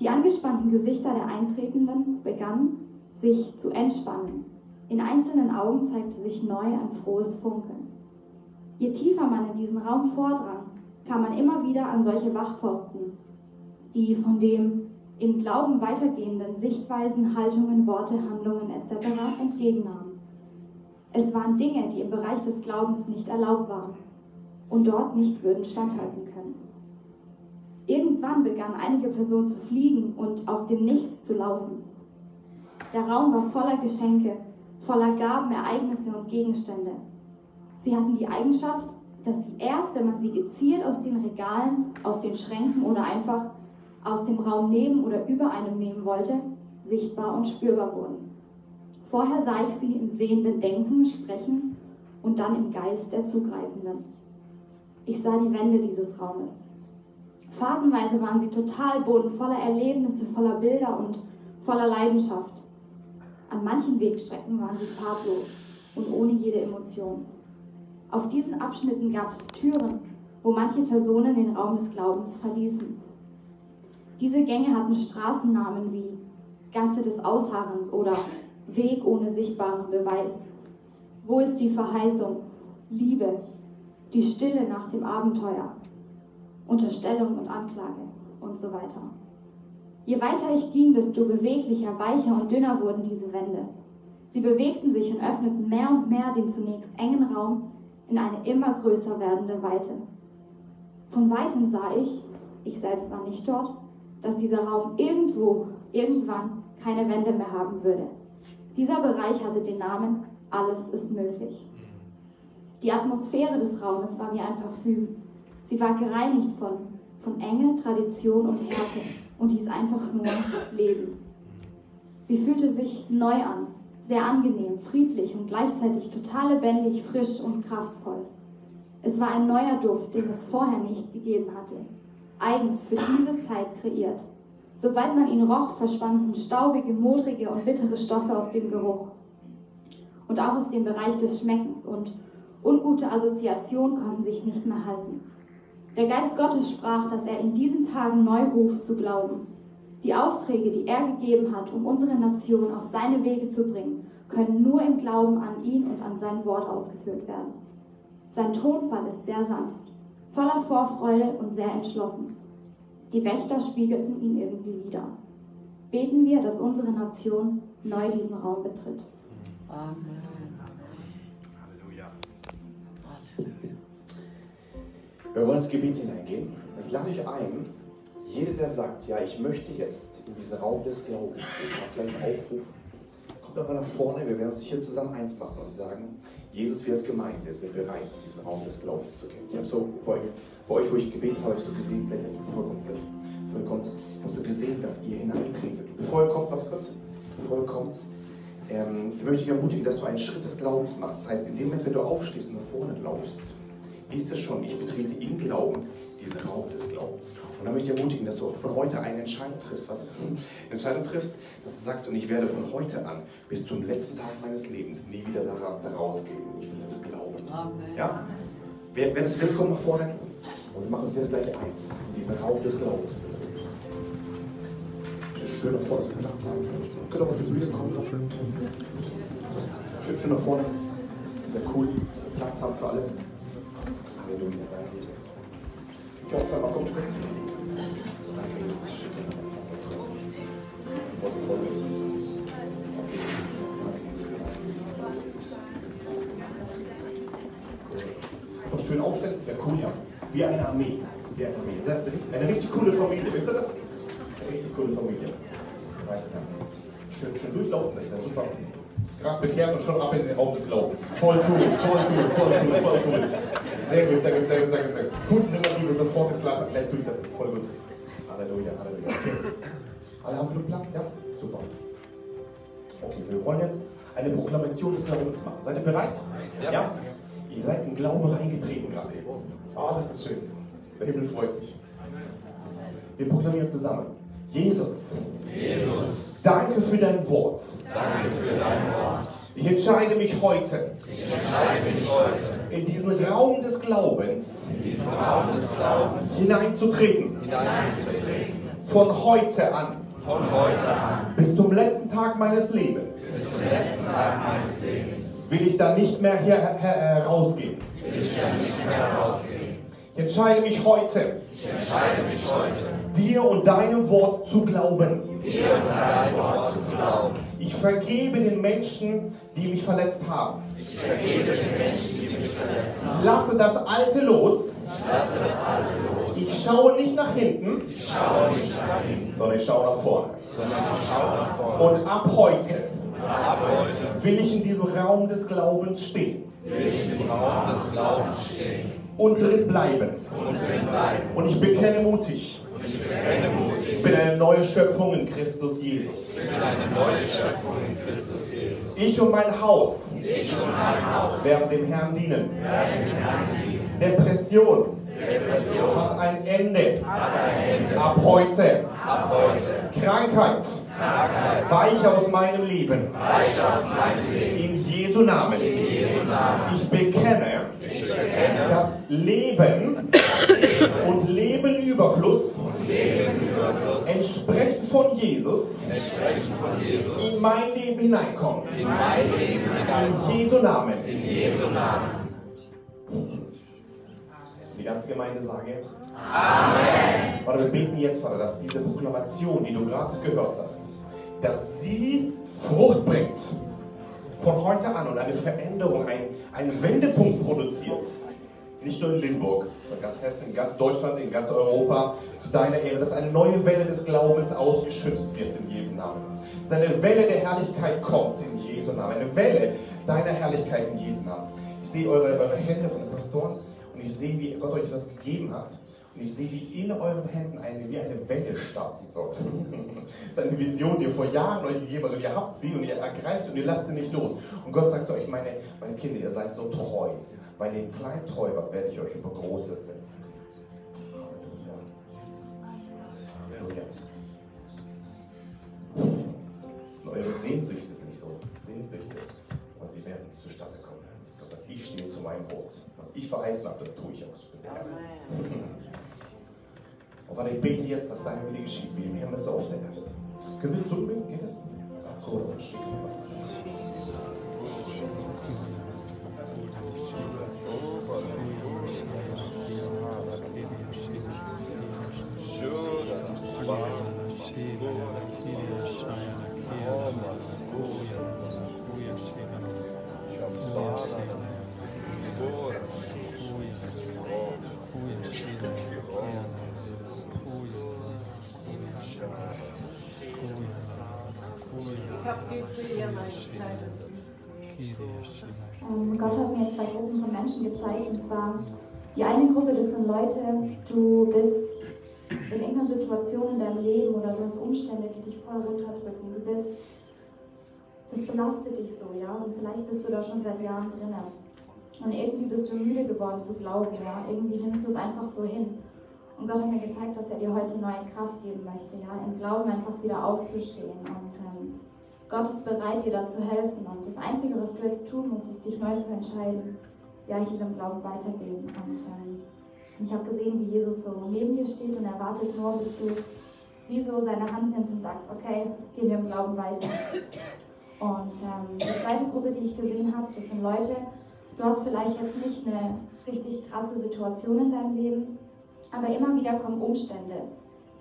Die angespannten Gesichter der Eintretenden begannen sich zu entspannen. In einzelnen Augen zeigte sich neu ein frohes Funkeln. Je tiefer man in diesen Raum vordrang, kam man immer wieder an solche Wachposten, die von dem im Glauben weitergehenden Sichtweisen, Haltungen, Worte, Handlungen etc. entgegennahmen. Es waren Dinge, die im Bereich des Glaubens nicht erlaubt waren und dort nicht würden standhalten können. Irgendwann begannen einige Personen zu fliegen und auf dem Nichts zu laufen. Der Raum war voller Geschenke, voller Gaben, Ereignisse und Gegenstände. Sie hatten die Eigenschaft, dass sie erst, wenn man sie gezielt aus den Regalen, aus den Schränken oder einfach aus dem Raum neben oder über einem nehmen wollte, sichtbar und spürbar wurden. Vorher sah ich sie im sehenden Denken, Sprechen und dann im Geist der Zugreifenden. Ich sah die Wände dieses Raumes. Phasenweise waren sie total bunt, voller Erlebnisse, voller Bilder und voller Leidenschaft. An manchen Wegstrecken waren sie farblos und ohne jede Emotion. Auf diesen Abschnitten gab es Türen, wo manche Personen den Raum des Glaubens verließen. Diese Gänge hatten Straßennamen wie Gasse des Ausharrens oder Weg ohne sichtbaren Beweis. Wo ist die Verheißung? Liebe, die Stille nach dem Abenteuer, Unterstellung und Anklage und so weiter. Je weiter ich ging, desto beweglicher, weicher und dünner wurden diese Wände. Sie bewegten sich und öffneten mehr und mehr den zunächst engen Raum in eine immer größer werdende Weite. Von weitem sah ich, ich selbst war nicht dort, dass dieser Raum irgendwo, irgendwann keine Wände mehr haben würde. Dieser Bereich hatte den Namen Alles ist möglich. Die Atmosphäre des Raumes war wie ein Parfüm. Sie war gereinigt von, von Enge, Tradition und Härte und hieß einfach nur Leben. Sie fühlte sich neu an, sehr angenehm, friedlich und gleichzeitig total lebendig, frisch und kraftvoll. Es war ein neuer Duft, den es vorher nicht gegeben hatte, eigens für diese Zeit kreiert. Sobald man ihn roch, verschwanden staubige, modrige und bittere Stoffe aus dem Geruch und auch aus dem Bereich des Schmeckens und ungute Assoziationen konnten sich nicht mehr halten. Der Geist Gottes sprach, dass er in diesen Tagen neu ruft zu glauben. Die Aufträge, die er gegeben hat, um unsere Nation auf seine Wege zu bringen, können nur im Glauben an ihn und an sein Wort ausgeführt werden. Sein Tonfall ist sehr sanft, voller Vorfreude und sehr entschlossen. Die Wächter spiegelten ihn irgendwie wieder. Beten wir, dass unsere Nation neu diesen Raum betritt. Amen. Wir wollen ins Gebet hineingehen. Ich lade euch ein, jeder, der sagt, ja, ich möchte jetzt in diesen Raum des Glaubens gehen, auch gleich einen Aufruf, kommt aber nach vorne, wir werden uns hier zusammen eins machen und sagen, Jesus, wir als Gemeinde sind bereit, in diesen Raum des Glaubens zu gehen. Ich habe so bei, bei, euch, wo ich gebeten habe, ich so gesehen, bevor ihr kommt, ich habe so gesehen, dass ihr hineintretet. Bevor ihr kommt, warte kurz, bevor ihr kommt, ähm, möchte ich ermutigen, dass du einen Schritt des Glaubens machst. Das heißt, in dem Moment, wenn du aufstehst und nach vorne laufst, ist es schon, ich betrete im Glauben diesen Raum des Glaubens. Und dann möchte ich ermutigen, dass du von heute eine Entscheidung triffst, eine Entscheidung triffst, dass du sagst, und ich werde von heute an bis zum letzten Tag meines Lebens nie wieder da, rausgehen. Ich will das glauben. Amen. Ja? Wer, wer das will, komm nach vorne und wir machen uns jetzt gleich eins, in diesen Raum des Glaubens. Schön nach vorne, dass wir Platz haben. Könnt ihr auch auf die Bühne kommen. Schön, schön nach vorne. Das wäre cool. Platz haben für alle. Halleluja, danke Hoffe, mal schön aufstellen, cool, ja. Wie eine Armee. Wie eine Armee. Eine richtig coole Familie, wisst ihr das? Eine richtig coole Familie. Schön, schön durchlaufen, das wäre super. Gerade bekehrt und schon ab in den Raum des Glaubens. Voll cool, voll cool, voll cool, voll cool. Sehr gut, sehr gut, sehr gut, sehr gut. Sehr gut. Sind immer die, die sofort ins Schlaf gleich durchsetzen. Voll gut. Halleluja, Halleluja. Alle haben genug Platz, ja? Super. Okay, wir wollen jetzt eine Proklamation des Glaubens machen. Seid ihr bereit? Ja. ja? Ihr seid in Glauben reingetreten gerade. Oh, das ist schön. Der Himmel freut sich. Wir proklamieren zusammen. Jesus. Jesus. Danke für dein Wort. Danke für dein Wort. Ich entscheide mich heute, ich entscheide mich heute in diesen Raum des Glaubens, diesen Raum des Glaubens hineinzutreten. hineinzutreten. Von heute an. Von heute an. Bis zum letzten Tag meines Lebens. Bis zum letzten Tag meines Lebens. Will ich da nicht mehr hier herausgehen. Will ich da nicht mehr herausgehen. Ich entscheide mich heute. Ich entscheide mich heute. Dir und deinem Wort zu glauben. Dir und deinem Wort zu glauben. Ich vergebe den Menschen, die mich verletzt haben. Ich vergebe den Menschen, die mich verletzt haben. Ich lasse das Alte los. Ich lasse das Alte los. Ich schaue nicht nach hinten. Ich schaue nicht nach hinten. Sondern ich schaue nach vorne. Sondern ich schaue nach vorne. Und ab heute. Ab heute. Will ich in diesem Raum des Glaubens stehen. Will ich in diesem Raum des Glaubens stehen. Und drin bleiben. Und ich bekenne mutig. Ich bin eine neue Schöpfung in Christus Jesus. Ich und mein Haus werden dem Herrn dienen. Depression, hat ein Ende. Ab heute. Krankheit. Weich aus meinem Leben. In Jesu Namen. Ich bekenne, dass Leben und Lebenüberfluss entsprechend von Jesus in mein Leben hineinkommen. In Jesu Namen. Die ganze Gemeinde sage Amen. Vater, wir beten jetzt, Vater, dass diese Proklamation, die du gerade gehört hast, dass sie Frucht bringt von heute an und eine Veränderung, ein, einen Wendepunkt produziert. Nicht nur in Limburg, sondern ganz Hessen, in ganz Deutschland, in ganz Europa, zu deiner Ehre, dass eine neue Welle des Glaubens ausgeschüttet wird in Jesu Namen. Dass eine Welle der Herrlichkeit kommt in Jesu Namen. Eine Welle deiner Herrlichkeit in Jesu Namen. Ich sehe eure, eure Hände von den Pastoren und ich sehe, wie Gott euch das gegeben hat. Und ich sehe, wie in euren Händen eine, wie eine Welle starten soll. das ist eine Vision, die ihr vor Jahren euch gegeben habt. Und ihr habt sie und ihr ergreift und ihr lasst sie nicht los. Und Gott sagt zu euch, meine, meine Kinder, ihr seid so treu. Weil ihr klein treu wart, werde ich euch über Großes setzen. Halleluja. Halleluja. Das sind eure Sehnsüchte, sind nicht so. Sehnsüchte. Und sie werden zustande kommen. Gott sagt, ich stehe zu meinem Wort. Was ich verheißen habe, das tue ich aus. Und Vater, ich bete jetzt, dass dein Wille geschieht, wie im Himmel so auf der Erde. Können wir zurückbringen? Geht es? Ach, cool. Ich kleines Ähm, Gott hat mir zwei Gruppen von Menschen gezeigt. Und zwar die eine Gruppe, das sind Leute, du bist in irgendeiner Situation in deinem Leben oder du hast Umstände, die dich voll runterdrücken. Du bist, das belastet dich so, ja. Und vielleicht bist du da schon seit Jahren drinnen. Und irgendwie bist du müde geworden zu glauben, ja. Irgendwie nimmst du es einfach so hin. Und Gott hat mir gezeigt, dass er dir heute neue Kraft geben möchte, ja. Im Glauben einfach wieder aufzustehen. Und ähm, Gott ist bereit, dir da zu helfen. Und das Einzige, was du jetzt tun musst, ist dich neu zu entscheiden. Ja, ich will im Glauben weitergehen. Und ähm, ich habe gesehen, wie Jesus so neben dir steht und er wartet nur, bis du wie so seine Hand nimmst und sagst, okay, gehen wir im Glauben weiter. Und ähm, die zweite Gruppe, die ich gesehen habe, das sind Leute, du hast vielleicht jetzt nicht eine richtig krasse Situation in deinem Leben, aber immer wieder kommen Umstände.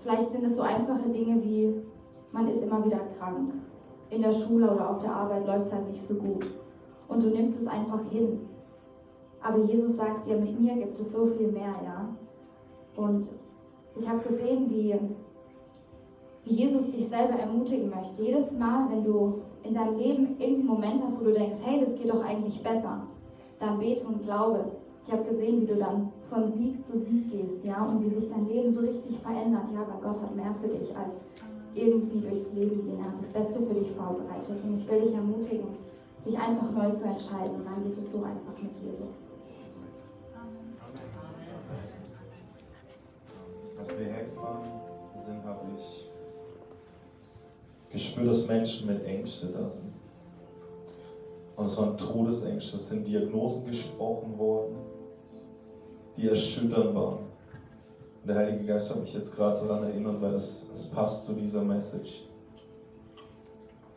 Vielleicht sind es so einfache Dinge wie, man ist immer wieder krank in der Schule oder auf der Arbeit läuft es halt nicht so gut. Und du nimmst es einfach hin. Aber Jesus sagt dir, mit mir gibt es so viel mehr, ja. Und ich habe gesehen, wie, wie Jesus dich selber ermutigen möchte. Jedes Mal, wenn du in deinem Leben irgendeinen Moment hast, wo du denkst, hey, das geht doch eigentlich besser, dann bete und glaube. Ich habe gesehen, wie du dann von Sieg zu Sieg gehst, ja, und wie sich dein Leben so richtig verändert, ja, weil Gott hat mehr für dich als irgendwie durchs Leben gehen. Er hat das Beste für dich vorbereitet. Und ich will dich ermutigen, dich einfach neu zu entscheiden. Und dann geht es so einfach mit Jesus. Als wir hergefahren sind, habe ich gespürt, dass Menschen mit Ängsten da sind. Und es waren Todesängste, es sind Diagnosen gesprochen worden, die erschütternd waren. Der Heilige Geist hat mich jetzt gerade daran erinnert, weil es, es passt zu dieser Message.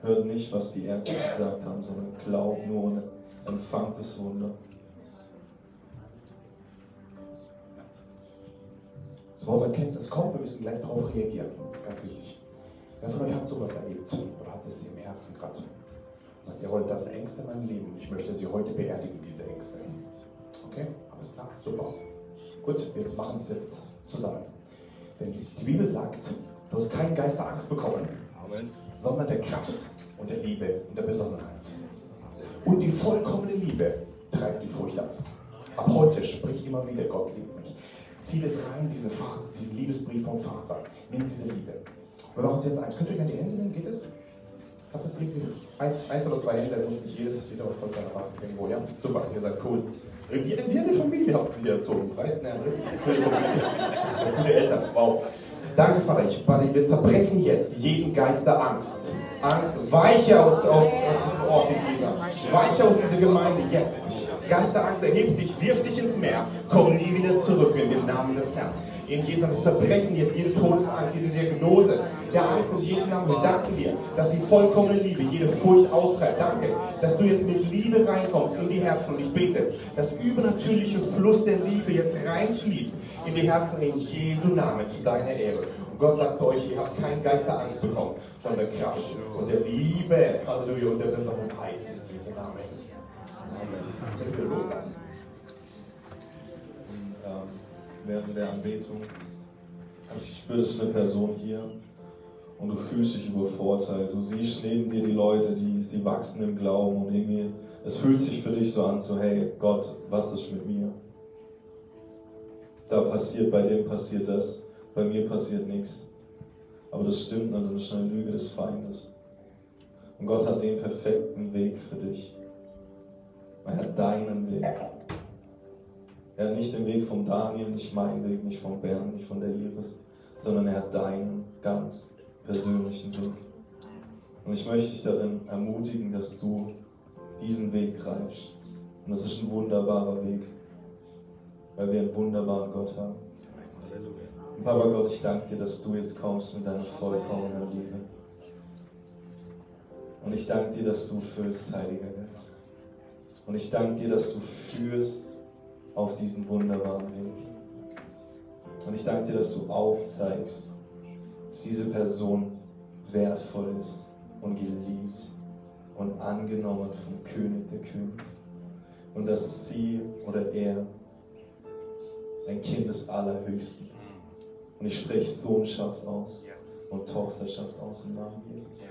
Hört nicht, was die Ärzte gesagt haben, sondern glaubt nur und empfangt das Wunder. Das Wort Erkenntnis kommt, wir müssen gleich darauf reagieren. Das ist ganz wichtig. Wer von euch hat sowas erlebt oder hat es im Herzen gerade? Sagt, jawohl, das sind Ängste in meinem Leben. Ich möchte sie heute beerdigen, diese Ängste. Okay, alles klar, super. Gut, wir machen es jetzt zusammen. Denn die Bibel sagt, du hast keinen Geist der Angst bekommen, Amen. sondern der Kraft und der Liebe und der Besonnenheit. Und die vollkommene Liebe treibt die Furcht aus. Ab heute sprich immer wieder, Gott liebt mich. Zieh es rein, diese Vater, diesen Liebesbrief vom Vater. Nimm diese Liebe. Wir machen uns jetzt eins. Könnt ihr euch an die Hände nehmen? Geht es? Hat das irgendwie eins, eins oder zwei Hände? Muss nicht jedes, jeder auf voll Hand irgendwo, ja? Super, ihr seid cool. Wie, wie eine Familie habt ihr sie erzogen. Preis, ne, richtig. Gute Eltern, wow. Danke, Vater. Ich, Vater, wir zerbrechen jetzt jeden Geist der Angst. Angst, weiche aus, aus, aus diesem Ort in dieser. Weiche aus dieser Gemeinde jetzt. Geist der Angst, erheb dich, wirf dich ins Meer. Komm nie wieder zurück in den Namen des Herrn. In Jesu Namen zerbrechen jetzt jede Todesangst, jede Diagnose der Angst in Jesu Namen. Wir danken dir, dass die vollkommene Liebe jede Furcht austreibt. Danke, dass du jetzt mit Liebe reinkommst in die Herzen. Und ich bete, dass übernatürliche Fluss der Liebe jetzt reinfließt in die Herzen in Jesu Namen zu deiner Ehre. Und Gott sagt zu euch, ihr habt keinen Geist der Angst bekommen, sondern der Kraft und der Liebe, Halleluja, und der Besonnenheit Jesu Namen. Amen. Wir loslassen? ähm, während der Anbetung. Ich spüre, das ist eine Person hier und du fühlst dich übervorteilt. Du siehst neben dir die Leute, die sie wachsen im Glauben und irgendwie, es fühlt sich für dich so an, so hey Gott, was ist mit mir? Da passiert, bei dem passiert das, bei mir passiert nichts. Aber das stimmt nicht, das ist eine Lüge des Feindes. Und Gott hat den perfekten Weg für dich. Er hat deinen Weg. Er hat nicht den Weg von Daniel, nicht meinen Weg, nicht von Bernd, nicht von der Iris, sondern er hat deinen ganz persönlichen Weg. Und ich möchte dich darin ermutigen, dass du diesen Weg greifst. Und das ist ein wunderbarer Weg, weil wir einen wunderbaren Gott haben. Und Papa Gott, ich danke dir, dass du jetzt kommst mit deiner vollkommenen Liebe. Und ich danke dir, dass du füllst, Heiliger Geist. Und ich danke dir, dass du führst auf diesen wunderbaren Weg. Und ich danke dir, dass du aufzeigst, dass diese Person wertvoll ist und geliebt und angenommen vom König der Könige. Und dass sie oder er ein Kind des Allerhöchsten ist. Und ich spreche Sohnschaft aus und Tochterschaft aus im Namen Jesus.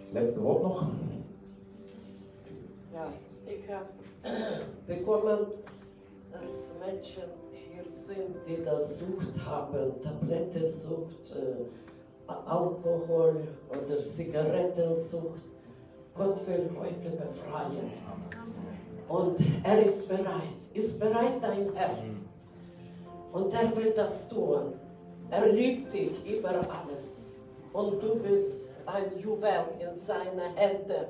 Das letzte Wort noch. Ja, ich habe bekommen, dass Menschen sind, die das Sucht haben, Tablettensucht, äh, Alkohol oder Zigarettensucht. Gott will heute befreien. Und er ist bereit, ist bereit dein Herz. Und er will das tun. Er liebt dich über alles. Und du bist ein Juwel in seinen Händen.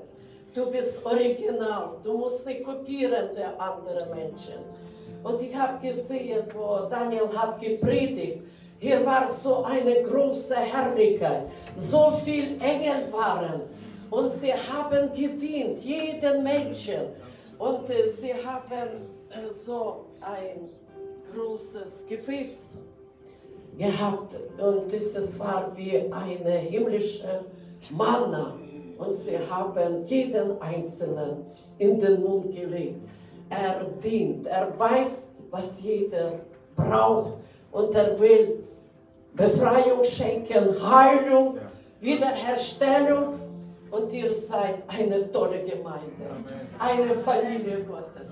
Du bist original. Du musst nicht kopieren der anderen Menschen. Und ich habe gesehen, wo Daniel hat gepredigt. Hier war so eine große Herrlichkeit. So viele Engel waren. Und sie haben gedient, jeden Menschen. Und äh, sie haben äh, so ein großes Gefäß gehabt. Und dieses war wie eine himmlische Manna. Und sie haben jeden Einzelnen in den Mund gelegt. Er dient, er weiß, was jeder braucht. Und er will Befreiung schenken, Heilung, Wiederherstellung. Und ihr seid eine tolle Gemeinde, eine Familie Gottes.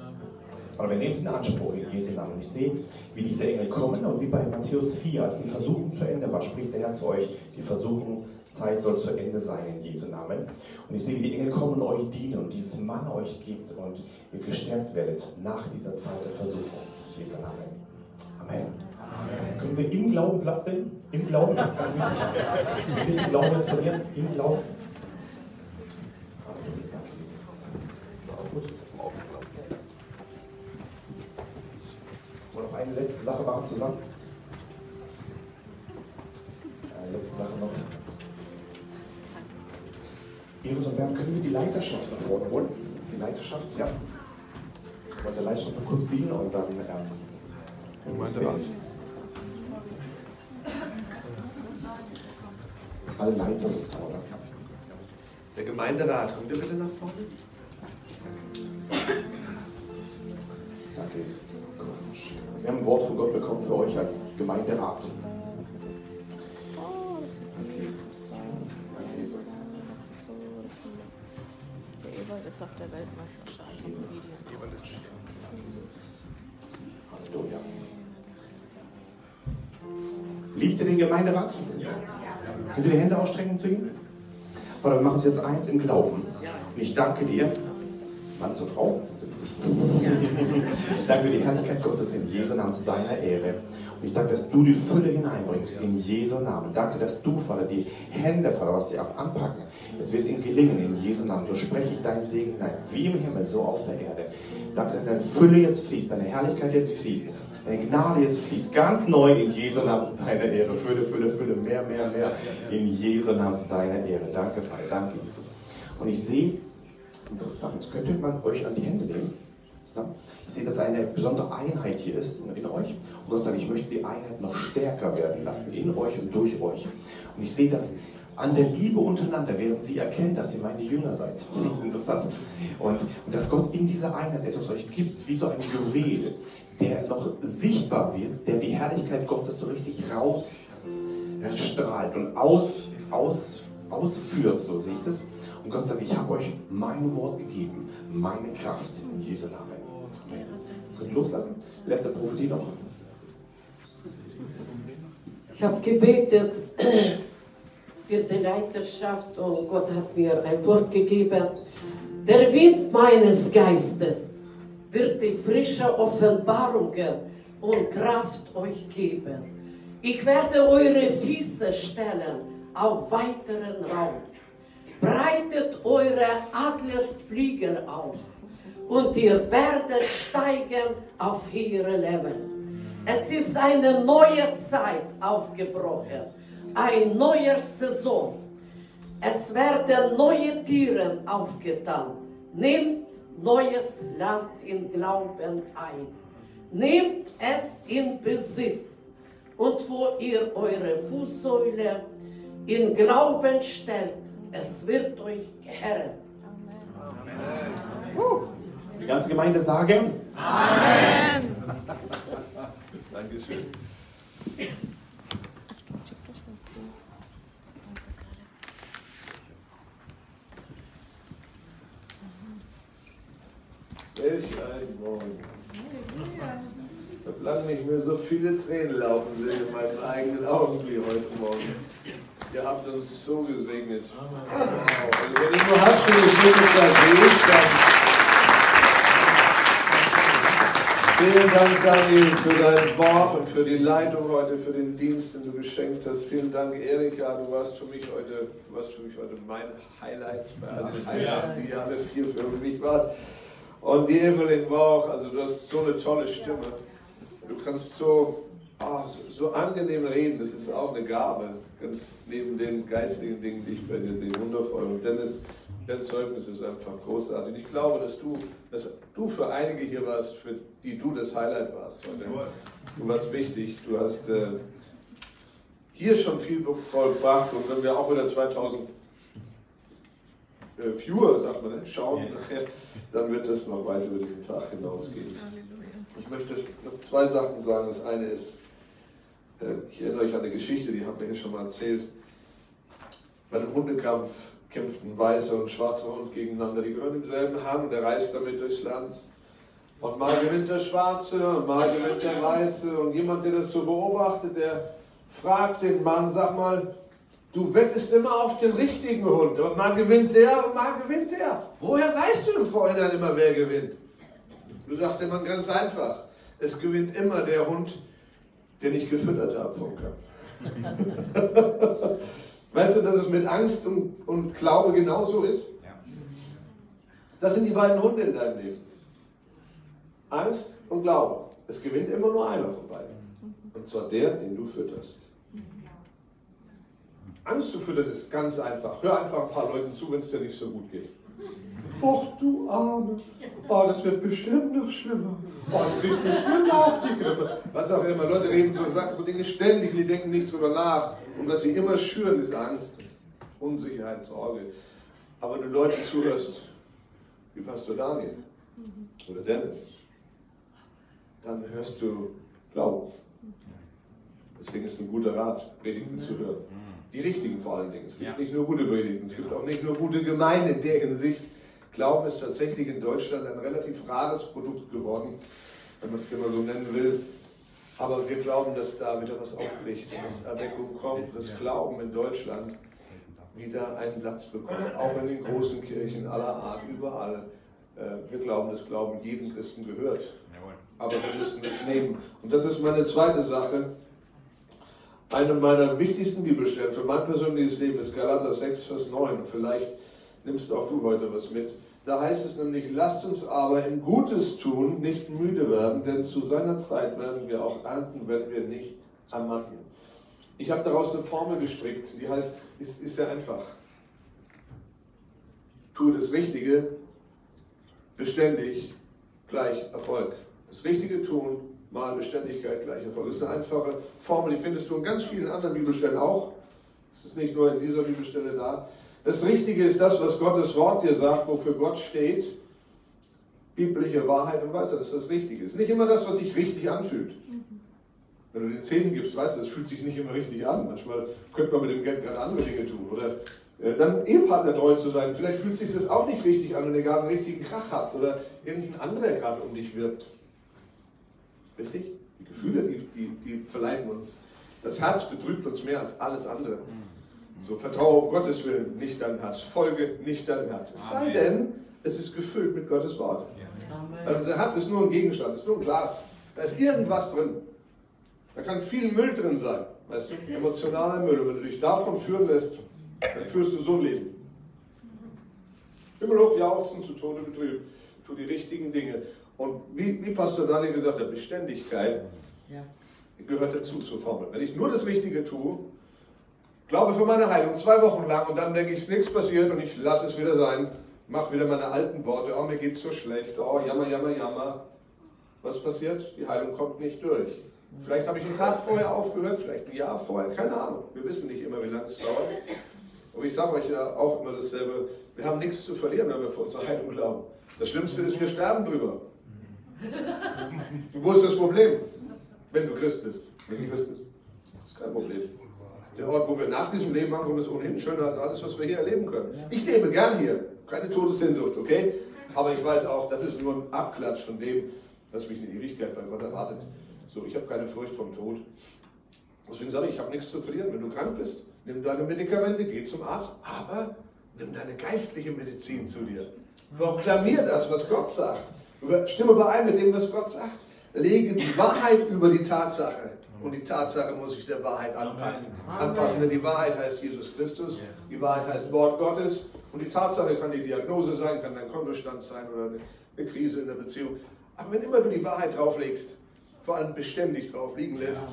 Aber wir nehmen es in Anspruch in Jesu Namen. Ich sehe, wie diese Engel kommen und wie bei Matthäus 4, als die Versuchung zu Ende war, spricht der Herr zu euch, die Versuchungszeit soll zu Ende sein in Jesu Namen. Und ich sehe, die Engel kommen und euch dienen und dieses Mann euch gibt und ihr gestärkt werdet nach dieser Zeit der Versuchung. In Jesu Namen. Amen. Amen. Können wir im Glauben Platz nehmen? Im Glauben, das ist ganz wichtig. Nicht im Glauben jetzt verlieren, im Glauben. Halleluja, danke Jesus. Gut. Wir noch eine letzte Sache machen zusammen? Eine letzte Sache noch. Iris und Bernd, können wir die Leiterschaft nach vorne holen? Die Leiterschaft, ja. Ich wollte der Leiterschaft noch kurz dienen und dann. Ähm, alle Leiter sozusagen, oder? Der Gemeinderat, kommt ihr bitte nach vorne? Danke, Jesus. Wir haben ein Wort von Gott bekommen für euch als Gemeinderat. Der Weltmeisterschaft. Halleluja. Liebt ihr den Gemeinderat? Könnt ihr die Hände ausstrecken zu ihm? Aber dann machen Sie jetzt eins im Glauben. Und ich danke dir, Mann zur Frau, danke für die Herrlichkeit Gottes in Jesu Namen zu deiner Ehre. Und ich danke, dass du die Fülle hineinbringst in Jesu Namen. Danke, dass du, Vater, die Hände, Vater, was sie auch anpacken. Es wird ihnen gelingen in Jesu Namen. So spreche ich deinen Segen hinein, wie im Himmel, so auf der Erde. Danke, dass deine Fülle jetzt fließt, deine Herrlichkeit jetzt fließt. Deine Gnade jetzt fließt ganz neu in Jesu Namen zu deiner Ehre. Fülle, Fülle, Fülle, mehr, mehr, mehr. In Jesu Namen zu deiner Ehre. Danke, Vater. Danke, Jesus. Und ich sehe, interessant, könnte man euch an die Hände nehmen? Ich sehe, dass eine besondere Einheit hier ist in euch. Und Gott sagt, ich möchte die Einheit noch stärker werden lassen, in euch und durch euch. Und ich sehe das an der Liebe untereinander, während sie erkennt, dass ihr meine Jünger seid. Das ist interessant. Und, und dass Gott in dieser Einheit etwas euch gibt, wie so ein Juwel, der noch sichtbar wird, der die Herrlichkeit Gottes so richtig rausstrahlt und aus, aus, ausführt, so sehe ich das. Und Gott sagt, ich habe euch mein Wort gegeben, meine Kraft in Jesu Namen. Könnt loslassen? Letzte Prophetie noch. Ich habe gebetet für die Leiterschaft und Gott hat mir ein Wort gegeben. Der Wind meines Geistes wird die frische Offenbarungen und Kraft euch geben. Ich werde eure Füße stellen auf weiteren Raum. Breitet eure Adlersflügel aus und ihr werdet steigen auf höhere Level. Es ist eine neue Zeit aufgebrochen, ein neuer Saison. Es werden neue Türen aufgetan. Nehmt neues Land in Glauben ein. Nehmt es in Besitz. Und wo ihr eure Fußsäule in Glauben stellt, es wird euch gehören. Amen. Die ganze Gemeinde sagen Amen. Dankeschön. Welch ein Morgen. Ich habe lange nicht mehr so viele Tränen laufen sehen in meinen eigenen Augen wie heute Morgen. Ihr habt uns so gesegnet. Wow. Also wenn ich nur halb so gesegnet seid, dann Vielen Dank, Daniel, für dein Wort und für die Leitung heute, für den Dienst, den du geschenkt hast. Vielen Dank, Erika. Du warst für mich heute, warst für mich heute mein Highlight bei all den Highlights, die alle vier für mich waren. Und die Evelyn war auch, also du hast so eine tolle Stimme. Du kannst so, oh, so, so angenehm reden, das ist auch eine Gabe, ganz neben den geistigen Dingen, die ich bei dir sehe. Wundervoll. Und Dennis, dein Zeugnis ist einfach großartig. Ich glaube, dass du, dass du für einige hier warst, für die du das Highlight warst heute. Du warst wichtig, du hast äh, hier schon viel vollbracht und wenn wir auch wieder 2000 äh, Viewer, sagt man, ne, schauen, ja. dann wird das noch weit über diesen Tag hinausgehen. Ich möchte noch zwei Sachen sagen. Das eine ist, ich erinnere euch an eine Geschichte, die haben wir hier schon mal erzählt. Bei einem Hundekampf kämpften weißer und schwarzer Hund gegeneinander. Die gehören im selben Hang und er reist damit durchs Land. Und mal gewinnt der Schwarze und mal gewinnt der Weiße. Und jemand, der das so beobachtet, der fragt den Mann, sag mal, du wettest immer auf den richtigen Hund, aber mal gewinnt der und mal gewinnt der. Woher weißt du im Vorhinein immer, wer gewinnt? Du sagst der Mann ganz einfach, es gewinnt immer der Hund, den ich gefüttert habe vom Kampf. weißt du, dass es mit Angst und, und Glaube genauso ist? Das sind die beiden Hunde in deinem Leben. Angst und Glaube. Es gewinnt immer nur einer von beiden. Und zwar der, den du fütterst. Angst zu füttern ist ganz einfach. Hör einfach ein paar Leuten zu, wenn es dir nicht so gut geht. Och, du Arme. Oh, das wird bestimmt noch schlimmer. Oh, ich krieg bestimmt auch die Grippe. Was auch immer. Leute reden so, so Dinge ständig, die denken nicht drüber nach. Und was sie immer schüren, ist Angst, Unsicherheit, Sorge. Aber wenn du Leuten zuhörst, wie Pastor Daniel oder Dennis, dann hörst du Glauben. Deswegen ist es ein guter Rat, Predigten zu hören. Die richtigen vor allen Dingen. Es gibt ja. nicht nur gute Predigten, es gibt auch nicht nur gute Gemeinden in der Hinsicht. Glauben ist tatsächlich in Deutschland ein relativ rares Produkt geworden, wenn man es immer so nennen will. Aber wir glauben, dass da wieder was aufbricht, dass Erweckung kommt, dass Glauben in Deutschland wieder einen Platz bekommt, auch in den großen Kirchen aller Art, überall Äh, wir glauben, dass Glauben jedem Christen gehört. Aber wir müssen es nehmen. Und das ist meine zweite Sache. Eine meiner wichtigsten Bibelstellen für mein persönliches Leben ist Galater 6, Vers 9. Vielleicht nimmst auch du heute was mit. Da heißt es nämlich, lasst uns aber im Gutes tun, nicht müde werden, denn zu seiner Zeit werden wir auch ernten, wenn wir nicht ermatten. Ich habe daraus eine Formel gestrickt, die heißt, ist, ist sehr einfach. Tue das Richtige, beständig, gleich Erfolg. Das Richtige tun, mal Beständigkeit, gleich Erfolg. Das ist eine einfache Formel, die findest du in ganz vielen anderen Bibelstellen auch. Es ist nicht nur in dieser Bibelstelle da. Das Richtige ist das, was Gottes Wort dir sagt, wofür Gott steht. Biblische Wahrheit und Weisheit ist das Richtige. Ist nicht immer das, was sich richtig anfühlt. Wenn du den Zähnen gibst, weißt du, es fühlt sich nicht immer richtig an. Manchmal könnte man mit dem Geld gerade andere Dinge tun. Oder äh, dann Ehepartner treu zu sein. Vielleicht fühlt sich das auch nicht richtig an, wenn ihr gerade einen richtigen Krach habt oder irgendein anderer gerade um dich wirbt. Richtig? Die Gefühle, die, die, die verleiten uns. Das Herz betrügt uns mehr als alles andere. So vertraue auf Gottes Willen, nicht deinem Herz. Folge nicht deinem Herz. Es sei denn, es ist gefüllt mit Gottes Wort. Also unser Herz ist nur ein Gegenstand, ist nur ein Glas. Da ist irgendwas drin. Da kann viel Müll drin sein. Weißt du, emotionaler Müll. Und wenn du dich davon führen lässt, dann führst du so ein Leben. Immer noch jauchzen, zu Tode betrübt. Tu die richtigen Dinge. Und wie, wie Pastor Daniel gesagt hat, Beständigkeit ja. gehört dazu zur Formel. Wenn ich nur das Richtige tue, glaube für meine Heilung zwei Wochen lang und dann denke ich, es ist nichts passiert und ich lasse es wieder sein, mache wieder meine alten Worte, oh, mir geht es so schlecht, oh, jammer, jammer, jammer. Was passiert? Die Heilung kommt nicht durch. Vielleicht habe ich einen Tag vorher aufgehört, vielleicht ein Jahr vorher, keine Ahnung. Wir wissen nicht immer, wie lange es dauert. Aber ich sage euch ja auch immer dasselbe, wir haben nichts zu verlieren, wenn wir für unsere Heilung glauben. Das Schlimmste ist, wir sterben drüber. Wo ist das Problem? Wenn du Christ bist. Wenn du Christ bist. Das ist kein Problem. Der Ort, wo wir nach diesem Leben ankommen, ist ohnehin schöner als alles, was wir hier erleben können. Ich lebe gern hier. Keine Todessehnsucht, okay? Aber ich weiß auch, das ist nur ein Abklatsch von dem, was mich in Ewigkeit bei Gott erwartet. So, ich habe keine Furcht vom Tod. Deswegen sage ich, ich habe nichts zu verlieren. Wenn du krank bist, nimm deine Medikamente, geh zum Arzt, aber nimm deine geistliche Medizin zu dir. Proklamier das, was Gott sagt. Stimme überein mit dem, was Gott sagt. Lege die Wahrheit über die Tatsache. Und die Tatsache muss sich der Wahrheit anpassen. anpassen. Denn die Wahrheit heißt Jesus Christus, die Wahrheit heißt Wort Gottes. Und die Tatsache kann die Diagnose sein, kann dein Kontostand sein oder eine Krise in der Beziehung. Aber wenn immer du die Wahrheit drauflegst, vor allem beständig drauf liegen lässt,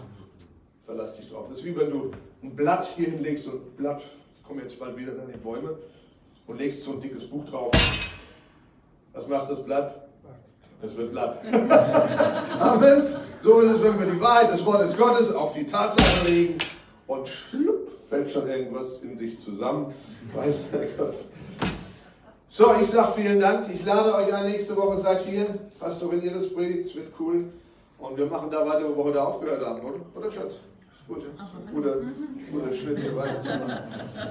verlass dich drauf. Das ist wie wenn du ein Blatt hier hinlegst, so ein Blatt, ich komme jetzt bald wieder an die Bäume, und legst so ein dickes Buch drauf. Was macht das Blatt? Es wird Blatt. Amen. So ist es, wenn wir die Wahrheit des Wortes Gottes auf die Tatsache legen und schlupp, fällt schon irgendwas in sich zusammen. Weiß der Gott. So, ich sage vielen Dank. Ich lade euch ein, nächste Woche seid ihr. Pastorin ihres Predigt, es wird cool. Und wir machen da weiter, wo wir heute aufgehört haben, oder? Oder Schatz? Gut, ja? guter, guter Schnitt hier weiterzumachen.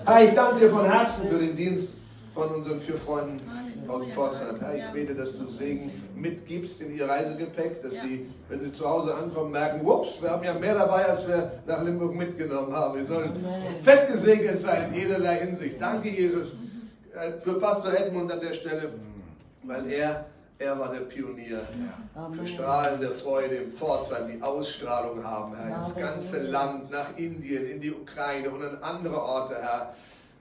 Herr, ich danke dir von Herzen für den Dienst von unseren vier Freunden aus Pforzheim. Herr, ich bete, dass du Segen mitgibst in ihr Reisegepäck, dass sie, wenn sie zu Hause ankommen, merken, ups, wir haben ja mehr dabei, als wir nach Limburg mitgenommen haben. Wir sollen fett gesegnet sein in jederlei Hinsicht. Danke, Jesus, äh, für Pastor Edmund an der Stelle, weil er er war der Pionier ja. für strahlende Freude im Pforzheim, die Ausstrahlung haben, Herr, ins ganze Land, nach Indien, in die Ukraine und an andere Orte, Herr.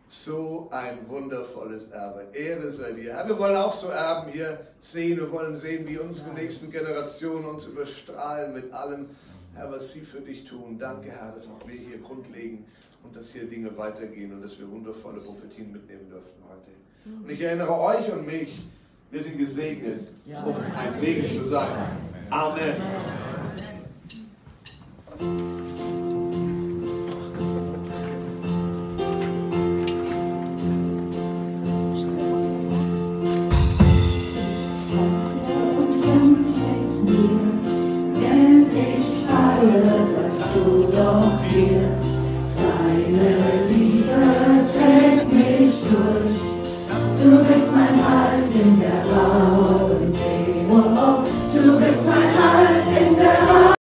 So ein wundervolles Erbe. Ehre sei dir. Herr, wir wollen auch so Erben hier sehen. Wir wollen sehen, wie unsere nächsten Generationen uns überstrahlen mit allem, Herr, was sie für dich tun. Danke, Herr, dass auch wir hier Grund legen und dass hier Dinge weitergehen und dass wir wundervolle Prophetien mitnehmen dürfen heute. Und ich erinnere euch und mich, wir sind gesegnet, um ein Segen zu sein. Amen.